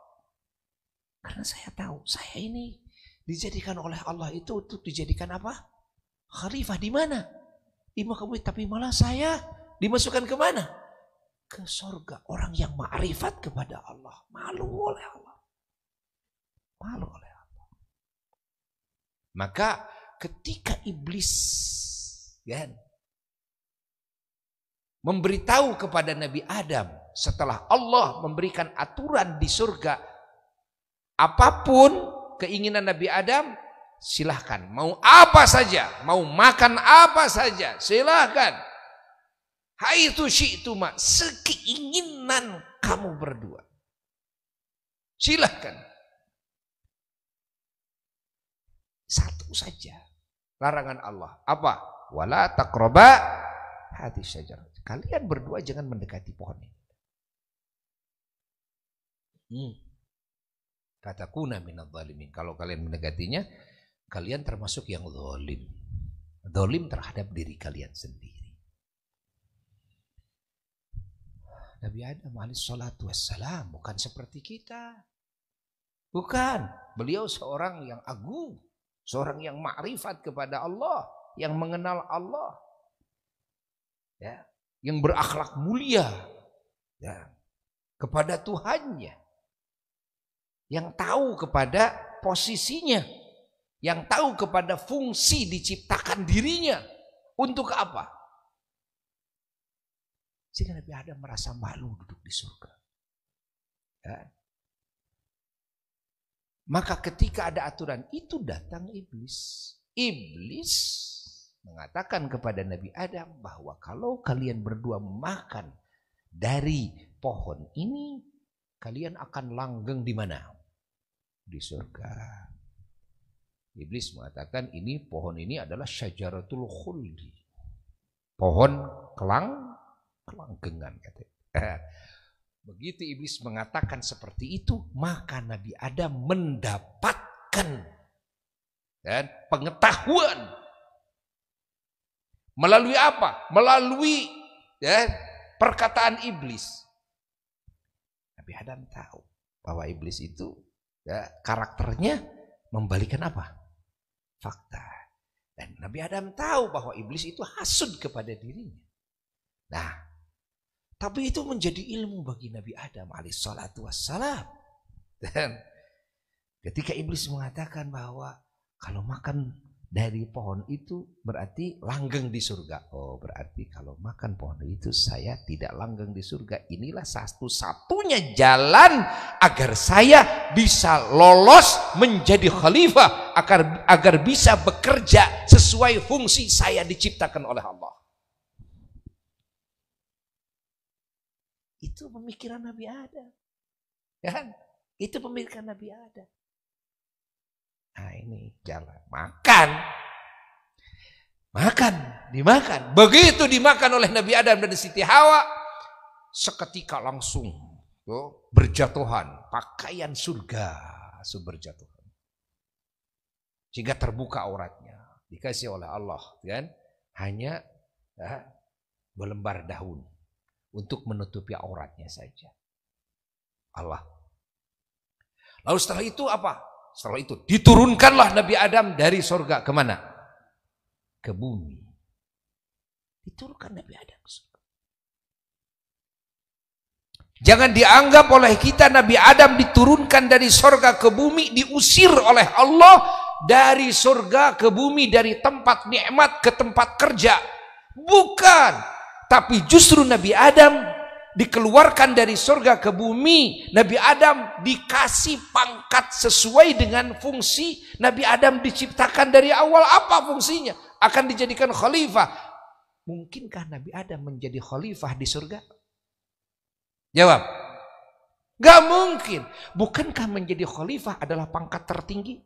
Karena saya tahu, saya ini dijadikan oleh Allah itu untuk dijadikan apa? Khalifah di mana? Di muka bumi. Tapi malah saya dimasukkan ke mana? Ke sorga. Orang yang ma'rifat kepada Allah. Malu oleh Allah. Malu oleh Allah. Maka ketika iblis kan, memberitahu kepada Nabi Adam setelah Allah memberikan aturan di surga Apa pun keinginan Nabi Adam, silahkan. Mau apa saja, mau makan apa saja, silahkan. Hai itu itu mak, sekeinginan kamu berdua. Silahkan. Satu saja larangan Allah. Apa? Wala takroba hati saja. Kalian berdua jangan mendekati pohon ini. Hmm. Kata kuna minat zalimin. Kalau kalian mendekatinya, kalian termasuk yang zalim. Zalim terhadap diri kalian sendiri. Nabi Adam alaihissalatu wassalam bukan seperti kita. Bukan. Beliau seorang yang agung. Seorang yang makrifat kepada Allah. Yang mengenal Allah. Ya. Yang berakhlak mulia. Ya. Kepada Tuhannya yang tahu kepada posisinya, yang tahu kepada fungsi diciptakan dirinya. Untuk apa? Sehingga Nabi Adam merasa malu duduk di surga. Ya. Maka ketika ada aturan itu datang iblis. Iblis mengatakan kepada Nabi Adam bahwa kalau kalian berdua makan dari pohon ini, kalian akan langgeng di mana? di surga. Iblis mengatakan ini pohon ini adalah syajaratul khuldi. Pohon kelang kelanggengan katanya. Begitu iblis mengatakan seperti itu, maka Nabi Adam mendapatkan dan pengetahuan melalui apa? Melalui ya, perkataan iblis. Nabi Adam tahu bahwa iblis itu ya, karakternya membalikan apa? Fakta. Dan Nabi Adam tahu bahwa iblis itu hasud kepada dirinya. Nah, tapi itu menjadi ilmu bagi Nabi Adam alaihissalatu wassalam. Dan ketika iblis mengatakan bahwa kalau makan dari pohon itu berarti langgeng di surga. Oh, berarti kalau makan pohon itu saya tidak langgeng di surga. Inilah satu-satunya jalan agar saya bisa lolos menjadi khalifah agar agar bisa bekerja sesuai fungsi saya diciptakan oleh Allah. Itu pemikiran Nabi Adam. Kan? Itu pemikiran Nabi Adam. Nah ini jalan. Makan. Makan. Dimakan. Begitu dimakan oleh Nabi Adam dan Siti Hawa. Seketika langsung oh, berjatuhan. Pakaian surga. Berjatuhan. Sehingga terbuka auratnya. Dikasih oleh Allah. Kan? Hanya ya, belembar daun. Untuk menutupi auratnya saja. Allah. Lalu setelah itu apa? Setelah itu diturunkanlah Nabi Adam dari sorga ke mana? Ke bumi. Diturunkan Nabi Adam ke surga. Jangan dianggap oleh kita Nabi Adam diturunkan dari sorga ke bumi, diusir oleh Allah dari sorga ke bumi, dari tempat nikmat ke tempat kerja. Bukan. Tapi justru Nabi Adam dikeluarkan dari surga ke bumi, Nabi Adam dikasih pangkat sesuai dengan fungsi Nabi Adam diciptakan dari awal apa fungsinya? Akan dijadikan khalifah. Mungkinkah Nabi Adam menjadi khalifah di surga? Jawab. Gak mungkin. Bukankah menjadi khalifah adalah pangkat tertinggi?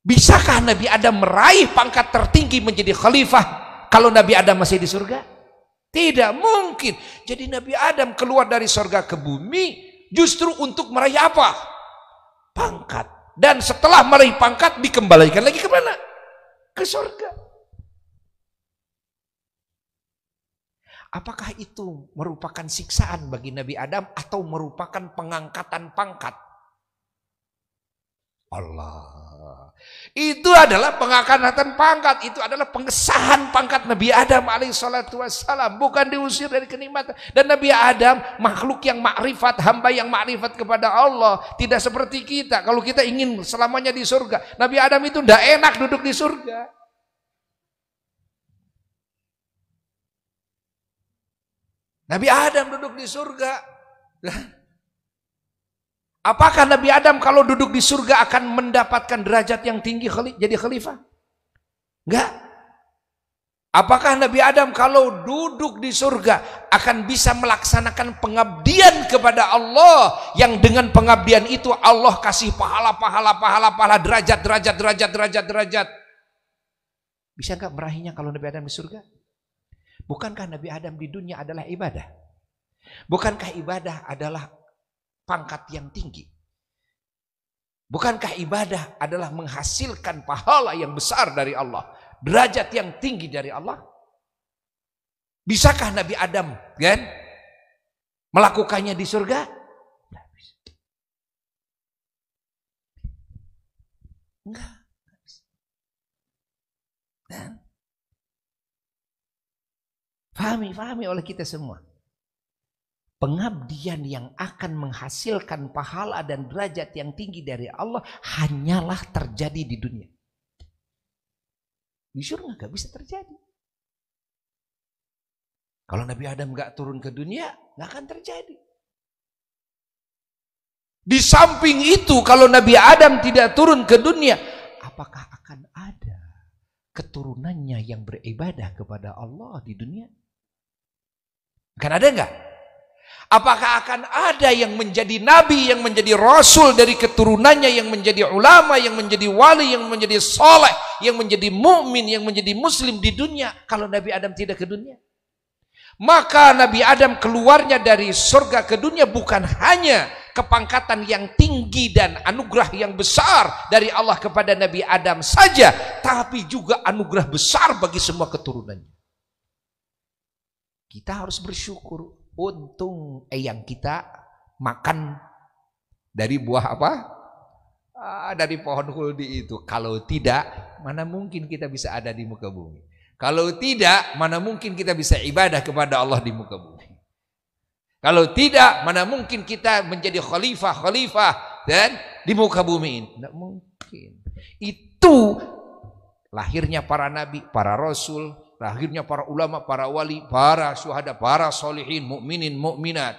Bisakah Nabi Adam meraih pangkat tertinggi menjadi khalifah kalau Nabi Adam masih di surga? Tidak mungkin. Jadi Nabi Adam keluar dari sorga ke bumi justru untuk meraih apa? Pangkat. Dan setelah meraih pangkat dikembalikan lagi ke mana? ke surga. Apakah itu merupakan siksaan bagi Nabi Adam atau merupakan pengangkatan pangkat? Allah. Itu adalah pengangkatan pangkat, itu adalah pengesahan pangkat Nabi Adam alaihissalatu wassalam, bukan diusir dari kenikmatan. Dan Nabi Adam makhluk yang makrifat, hamba yang makrifat kepada Allah, tidak seperti kita. Kalau kita ingin selamanya di surga, Nabi Adam itu tidak enak duduk di surga. Nabi Adam duduk di surga. Apakah Nabi Adam kalau duduk di surga akan mendapatkan derajat yang tinggi jadi khalifah? Enggak. Apakah Nabi Adam kalau duduk di surga akan bisa melaksanakan pengabdian kepada Allah yang dengan pengabdian itu Allah kasih pahala pahala pahala pahala derajat derajat derajat derajat derajat. Bisa enggak meraihnya kalau Nabi Adam di surga? Bukankah Nabi Adam di dunia adalah ibadah? Bukankah ibadah adalah pangkat yang tinggi. Bukankah ibadah adalah menghasilkan pahala yang besar dari Allah, derajat yang tinggi dari Allah? Bisakah Nabi Adam kan melakukannya di surga? Enggak. Dan fahami, fahami oleh kita semua pengabdian yang akan menghasilkan pahala dan derajat yang tinggi dari Allah hanyalah terjadi di dunia. Di surga gak bisa terjadi. Kalau Nabi Adam gak turun ke dunia, gak akan terjadi. Di samping itu, kalau Nabi Adam tidak turun ke dunia, apakah akan ada keturunannya yang beribadah kepada Allah di dunia? Akan ada nggak? Apakah akan ada yang menjadi nabi, yang menjadi rasul dari keturunannya, yang menjadi ulama, yang menjadi wali, yang menjadi soleh, yang menjadi mukmin, yang menjadi muslim di dunia kalau Nabi Adam tidak ke dunia? Maka Nabi Adam keluarnya dari surga ke dunia bukan hanya kepangkatan yang tinggi dan anugerah yang besar dari Allah kepada Nabi Adam saja, tapi juga anugerah besar bagi semua keturunannya. Kita harus bersyukur untung eyang kita makan dari buah apa? Ah, dari pohon huldi itu. Kalau tidak, mana mungkin kita bisa ada di muka bumi. Kalau tidak, mana mungkin kita bisa ibadah kepada Allah di muka bumi. Kalau tidak, mana mungkin kita menjadi khalifah-khalifah dan di muka bumi ini. Tidak mungkin. Itu lahirnya para nabi, para rasul, Akhirnya para ulama, para wali, para syuhada, para solihin, mukminin, mukminat,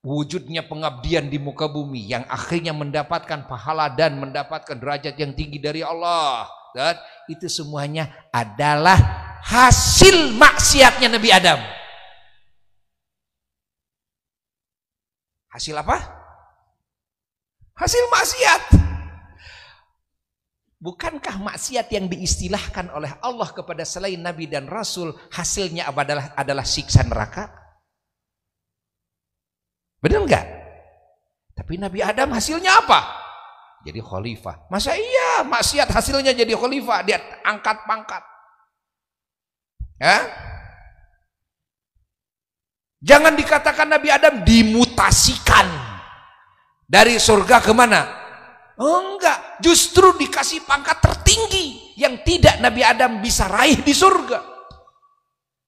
wujudnya pengabdian di muka bumi yang akhirnya mendapatkan pahala dan mendapatkan derajat yang tinggi dari Allah. Dan itu semuanya adalah hasil maksiatnya Nabi Adam. Hasil apa? Hasil maksiat. Bukankah maksiat yang diistilahkan oleh Allah kepada selain Nabi dan Rasul hasilnya adalah adalah siksa neraka? Benar enggak? Tapi Nabi Adam hasilnya apa? Jadi khalifah. Masa iya maksiat hasilnya jadi khalifah, dia angkat pangkat. Ya? Jangan dikatakan Nabi Adam dimutasikan dari surga ke mana? Oh enggak, justru dikasih pangkat tertinggi yang tidak Nabi Adam bisa raih di surga.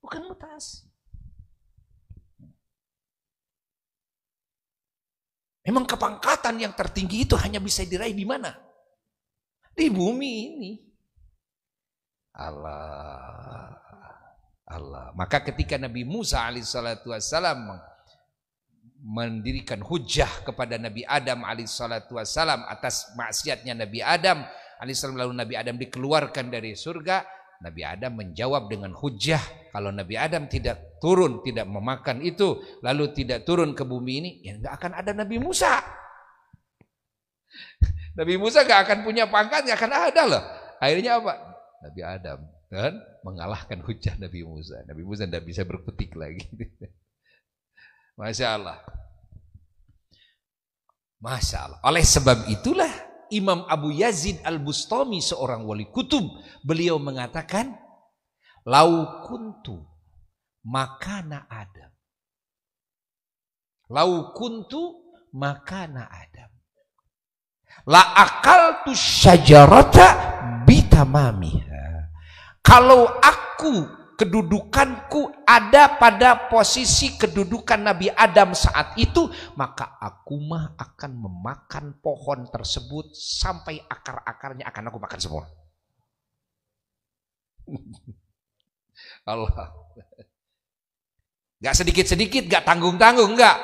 Bukan mutasi. Memang kepangkatan yang tertinggi itu hanya bisa diraih di mana? Di bumi ini. Allah. Allah. Maka ketika Nabi Musa alaihissalatu wassalam mendirikan hujah kepada Nabi Adam alaihissalatu wassalam atas maksiatnya Nabi Adam. Alaihissalam lalu Nabi Adam dikeluarkan dari surga. Nabi Adam menjawab dengan hujah kalau Nabi Adam tidak turun tidak memakan itu lalu tidak turun ke bumi ini ya nggak akan ada Nabi Musa. Nabi Musa nggak akan punya pangkat nggak akan ada loh. Akhirnya apa? Nabi Adam kan mengalahkan hujah Nabi Musa. Nabi Musa tidak bisa berpetik lagi Masya Allah. Masya Allah. Oleh sebab itulah Imam Abu Yazid Al-Bustami seorang wali kutub, beliau mengatakan, "Lau kuntu makana Adam." Lau kuntu makana Adam. La akal tu syajarata bitamamiha. Kalau aku kedudukanku ada pada posisi kedudukan Nabi Adam saat itu, maka aku mah akan memakan pohon tersebut sampai akar-akarnya akan aku makan semua. Allah. Gak sedikit-sedikit, gak tanggung-tanggung, gak.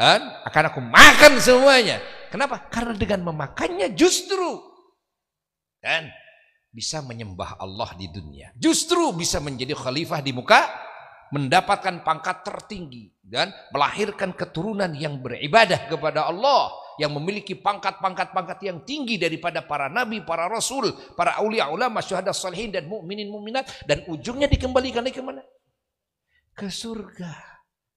Kan? Akan aku makan semuanya. Kenapa? Karena dengan memakannya justru. Dan bisa menyembah Allah di dunia. Justru bisa menjadi khalifah di muka, mendapatkan pangkat tertinggi dan melahirkan keturunan yang beribadah kepada Allah yang memiliki pangkat-pangkat-pangkat yang tinggi daripada para nabi, para rasul, para aulia ulama, syuhada salihin dan mukminin mukminat dan ujungnya dikembalikan lagi ke mana? Ke surga.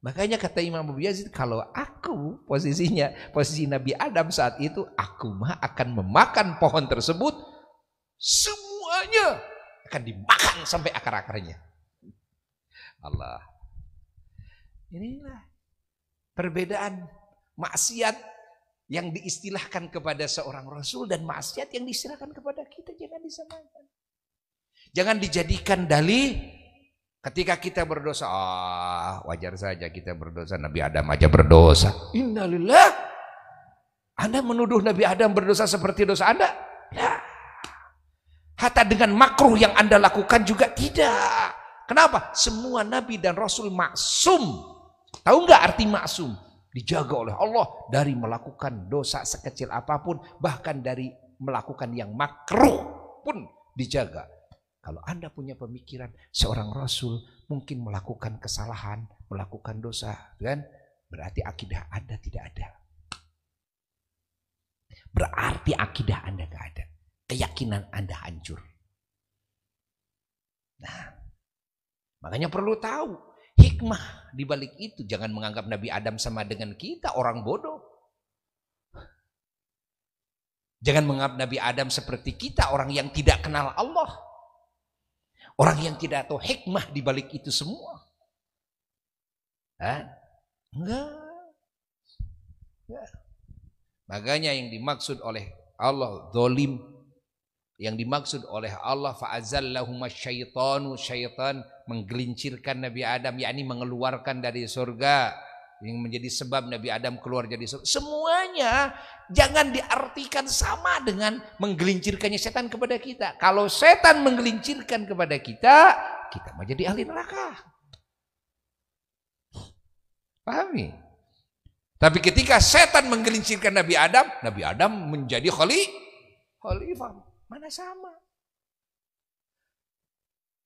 Makanya kata Imam Abu Yazid, kalau aku posisinya, posisi Nabi Adam saat itu, aku mah akan memakan pohon tersebut Semuanya akan dimakan sampai akar-akarnya. Allah. Inilah perbedaan maksiat yang diistilahkan kepada seorang rasul dan maksiat yang diistilahkan kepada kita jangan disamakan. Jangan dijadikan dalih ketika kita berdosa. Ah, wajar saja kita berdosa. Nabi Adam aja berdosa. Innalillah. Anda menuduh Nabi Adam berdosa seperti dosa Anda? Dengan makruh yang Anda lakukan juga tidak. Kenapa? Semua nabi dan rasul maksum. Tahu nggak arti maksum? Dijaga oleh Allah dari melakukan dosa sekecil apa pun, bahkan dari melakukan yang makruh pun dijaga. Kalau Anda punya pemikiran seorang rasul mungkin melakukan kesalahan, melakukan dosa, kan? Berarti akidah Anda tidak ada. Berarti akidah Anda tidak ada keyakinan Anda hancur. Nah, makanya perlu tahu hikmah di balik itu. Jangan menganggap Nabi Adam sama dengan kita, orang bodoh. Jangan menganggap Nabi Adam seperti kita, orang yang tidak kenal Allah. Orang yang tidak tahu hikmah di balik itu semua. Hah? Enggak. Enggak. Makanya yang dimaksud oleh Allah zolim yang dimaksud oleh Allah fa'azallahuma syaitanu syaitan menggelincirkan Nabi Adam yakni mengeluarkan dari surga yang menjadi sebab Nabi Adam keluar jadi surga. Semuanya jangan diartikan sama dengan menggelincirkannya setan kepada kita. Kalau setan menggelincirkan kepada kita, kita menjadi ahli neraka. Pahami? Tapi ketika setan menggelincirkan Nabi Adam, Nabi Adam menjadi khalifah. Mana sama?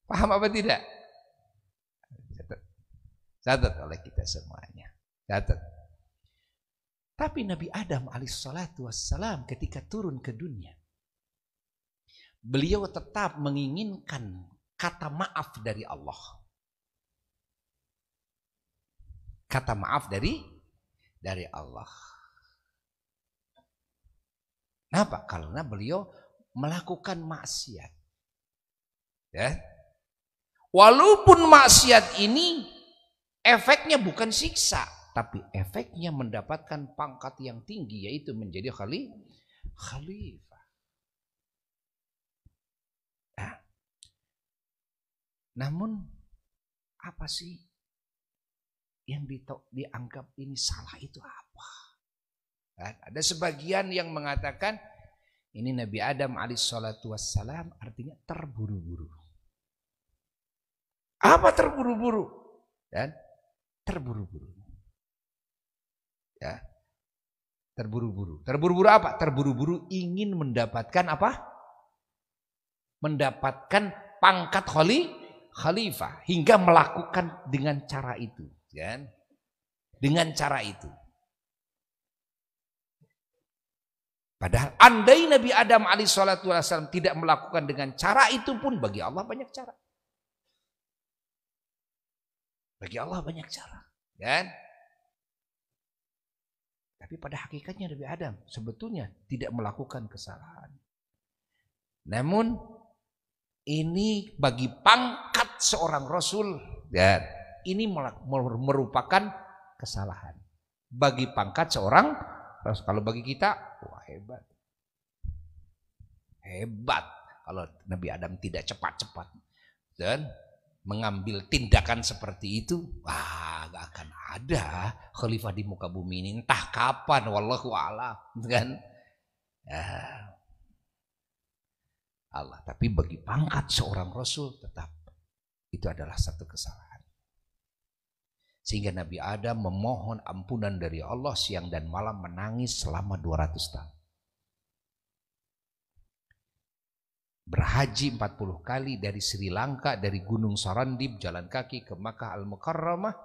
Paham apa tidak? Catat. Catat oleh kita semuanya. Catat. Tapi Nabi Adam alaihissalatu wassalam ketika turun ke dunia. Beliau tetap menginginkan kata maaf dari Allah. Kata maaf dari dari Allah. Kenapa? Karena beliau melakukan maksiat. Ya. Walaupun maksiat ini efeknya bukan siksa, tapi efeknya mendapatkan pangkat yang tinggi yaitu menjadi khalifah. Ya. Namun apa sih yang dianggap ini salah itu apa? Ya, ada sebagian yang mengatakan ini Nabi Adam alaihissalatu wassalam artinya terburu-buru. Apa terburu-buru? Dan terburu-buru. Ya. Terburu-buru. Terburu-buru apa? Terburu-buru ingin mendapatkan apa? Mendapatkan pangkat khali, khalifah hingga melakukan dengan cara itu, kan? Dengan cara itu. Padahal andai Nabi Adam alaihissalatu wassalam tidak melakukan dengan cara itu pun bagi Allah banyak cara. Bagi Allah banyak cara. Kan? Tapi pada hakikatnya Nabi Adam sebetulnya tidak melakukan kesalahan. Namun ini bagi pangkat seorang rasul dan ini merupakan kesalahan. Bagi pangkat seorang rasul kalau bagi kita hebat. Hebat. Kalau Nabi Adam tidak cepat-cepat dan mengambil tindakan seperti itu, wah gak akan ada. Khalifah di muka bumi ini entah kapan wallahu a'lam kan? Ya. Allah tapi bagi pangkat seorang rasul tetap itu adalah satu kesalahan. Sehingga Nabi Adam memohon ampunan dari Allah siang dan malam menangis selama 200 tahun berhaji 40 kali dari Sri Lanka, dari Gunung Sarandib, jalan kaki ke Makkah Al-Mukarramah.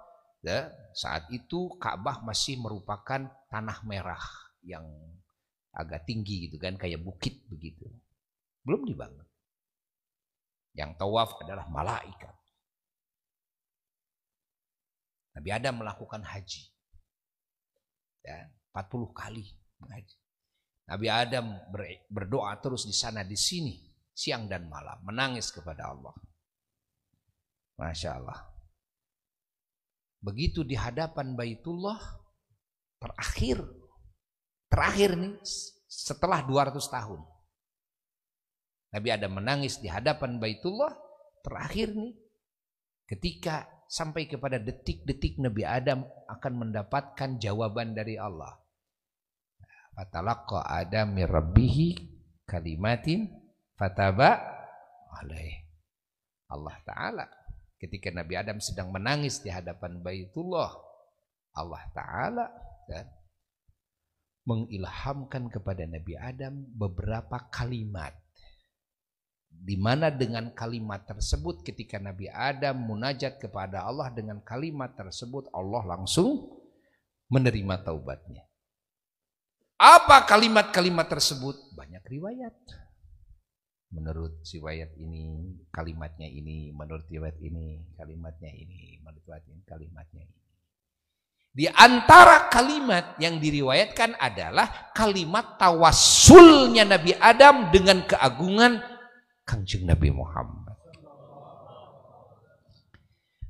Ya, saat itu Ka'bah masih merupakan tanah merah yang agak tinggi gitu kan, kayak bukit begitu. Belum dibangun. Yang tawaf adalah malaikat. Nabi Adam melakukan haji. Ya, 40 kali mengaji. Nabi Adam berdoa terus di sana di sini siang dan malam menangis kepada Allah. Masya Allah. Begitu di hadapan Baitullah terakhir terakhir nih setelah 200 tahun. Nabi Adam menangis di hadapan Baitullah terakhir nih ketika sampai kepada detik-detik Nabi Adam akan mendapatkan jawaban dari Allah. Fatalaqa Adam min kalimatin fataba alaih. Allah Ta'ala ketika Nabi Adam sedang menangis di hadapan Baitullah Allah Ta'ala dan mengilhamkan kepada Nabi Adam beberapa kalimat di mana dengan kalimat tersebut ketika Nabi Adam munajat kepada Allah dengan kalimat tersebut Allah langsung menerima taubatnya. Apa kalimat-kalimat tersebut? Banyak riwayat menurut riwayat ini kalimatnya ini, menurut riwayat ini kalimatnya ini, menurut riwayat ini kalimatnya ini. Di antara kalimat yang diriwayatkan adalah kalimat tawassulnya Nabi Adam dengan keagungan Kanjeng Nabi Muhammad.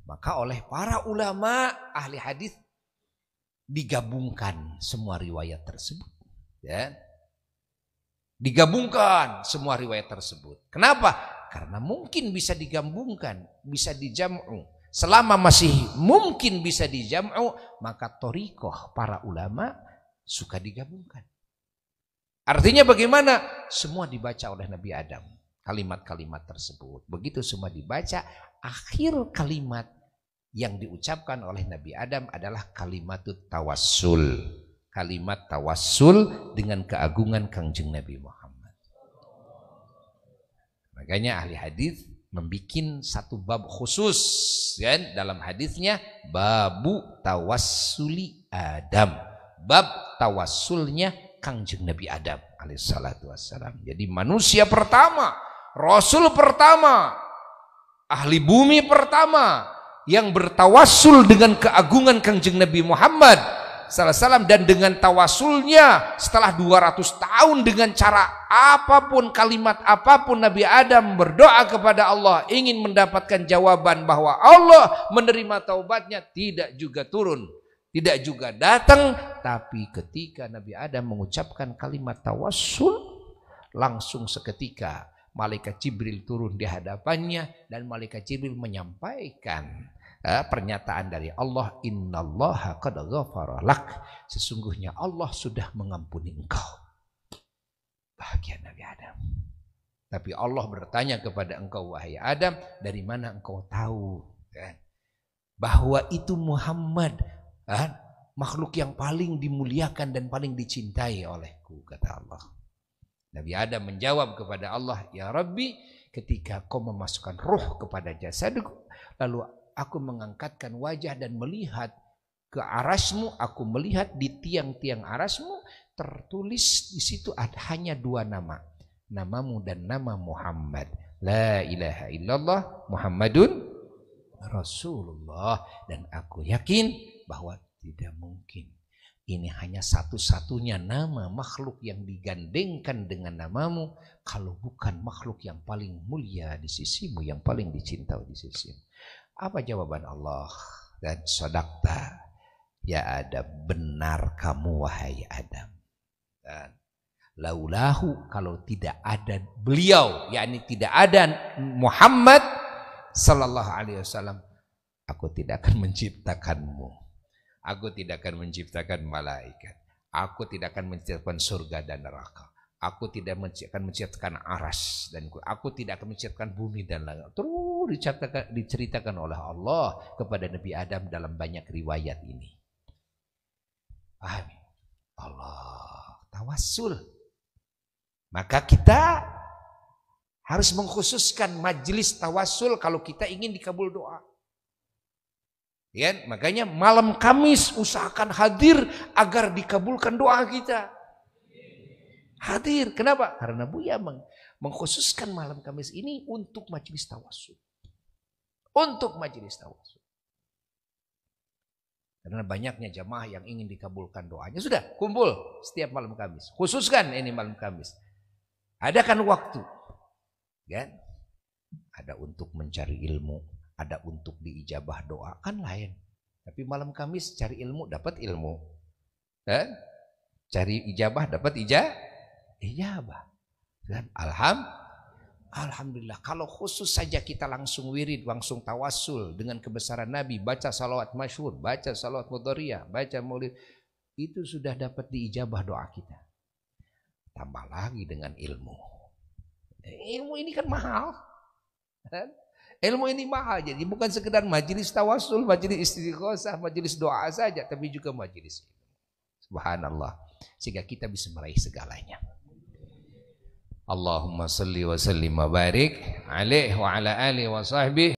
Maka oleh para ulama ahli hadis digabungkan semua riwayat tersebut. Ya, Digabungkan semua riwayat tersebut. Kenapa? Karena mungkin bisa digabungkan, bisa dijam'u. Selama masih mungkin bisa dijam'u, maka torikoh para ulama suka digabungkan. Artinya bagaimana? Semua dibaca oleh Nabi Adam. Kalimat-kalimat tersebut. Begitu semua dibaca, akhir kalimat yang diucapkan oleh Nabi Adam adalah kalimat tawassul kalimat tawassul dengan keagungan Kangjeng Nabi Muhammad. Makanya ahli hadis membuat satu bab khusus kan dalam hadisnya babu tawassuli Adam. Bab tawassulnya Kangjeng Nabi Adam alaihissalatu wassalam. Jadi manusia pertama, rasul pertama, ahli bumi pertama yang bertawassul dengan keagungan Kangjeng Nabi Muhammad Salam dan dengan tawasulnya setelah 200 tahun dengan cara apa pun kalimat apa pun Nabi Adam berdoa kepada Allah ingin mendapatkan jawaban bahwa Allah menerima taubatnya tidak juga turun tidak juga datang. Tapi ketika Nabi Adam mengucapkan kalimat tawasul langsung seketika malaikat Jibril turun di hadapannya dan malaikat Jibril menyampaikan eh, pernyataan dari Allah innallaha qad lak. Sesungguhnya Allah sudah mengampuni engkau. Bahagia Nabi Adam. Tapi Allah bertanya kepada engkau wahai Adam dari mana engkau tahu kan bahwa itu Muhammad kan? makhluk yang paling dimuliakan dan paling dicintai olehku kata Allah. Nabi Adam menjawab kepada Allah ya Rabbi ketika kau memasukkan roh kepada jasadku lalu aku mengangkatkan wajah dan melihat ke arasmu, aku melihat di tiang-tiang arasmu tertulis di situ hanya dua nama, namamu dan nama Muhammad. La ilaha illallah Muhammadun Rasulullah dan aku yakin bahwa tidak mungkin Ini hanya satu-satunya nama makhluk yang digandengkan dengan namamu. Kalau bukan makhluk yang paling mulia di sisimu, yang paling dicinta di sisimu. Apa jawaban Allah? Dan sodakta. Ya Adam, benar kamu wahai Adam. Dan laulahu kalau tidak ada beliau, yakni tidak ada Muhammad sallallahu alaihi wasallam, aku tidak akan menciptakanmu Aku tidak akan menciptakan malaikat. Aku tidak akan menciptakan surga dan neraka. Aku tidak akan menciptakan aras dan aku tidak akan menciptakan bumi dan langit. Terus diceritakan, diceritakan oleh Allah kepada Nabi Adam dalam banyak riwayat ini. Amin. Allah tawassul. Maka kita harus mengkhususkan majelis tawassul kalau kita ingin dikabul doa. Ya, makanya malam Kamis usahakan hadir agar dikabulkan doa kita. Hadir. Kenapa? Karena Buya meng mengkhususkan malam Kamis ini untuk majelis tawasul. Untuk majelis tawasul. Karena banyaknya jamaah yang ingin dikabulkan doanya. Sudah, kumpul setiap malam Kamis. Khususkan ini malam Kamis. Adakan waktu. Kan? Ada untuk mencari ilmu, ada untuk diijabah doa kan lain. Tapi malam Kamis cari ilmu dapat ilmu. Dan cari ijabah dapat ija ijabah. Dan alham alhamdulillah kalau khusus saja kita langsung wirid, langsung tawasul dengan kebesaran Nabi, baca salawat masyhur, baca salawat mudhariyah, baca maulid itu sudah dapat diijabah doa kita. Tambah lagi dengan ilmu. Ilmu ini kan mahal. Kan? Ilmu ini mahal, jadi bukan sekedar majelis tawasul, majelis istighosah, majelis doa saja, tapi juga majelis Subhanallah. Sehingga kita bisa meraih segalanya. Allahumma salli wa sallim wa barik wa ala alihi wa sahbihi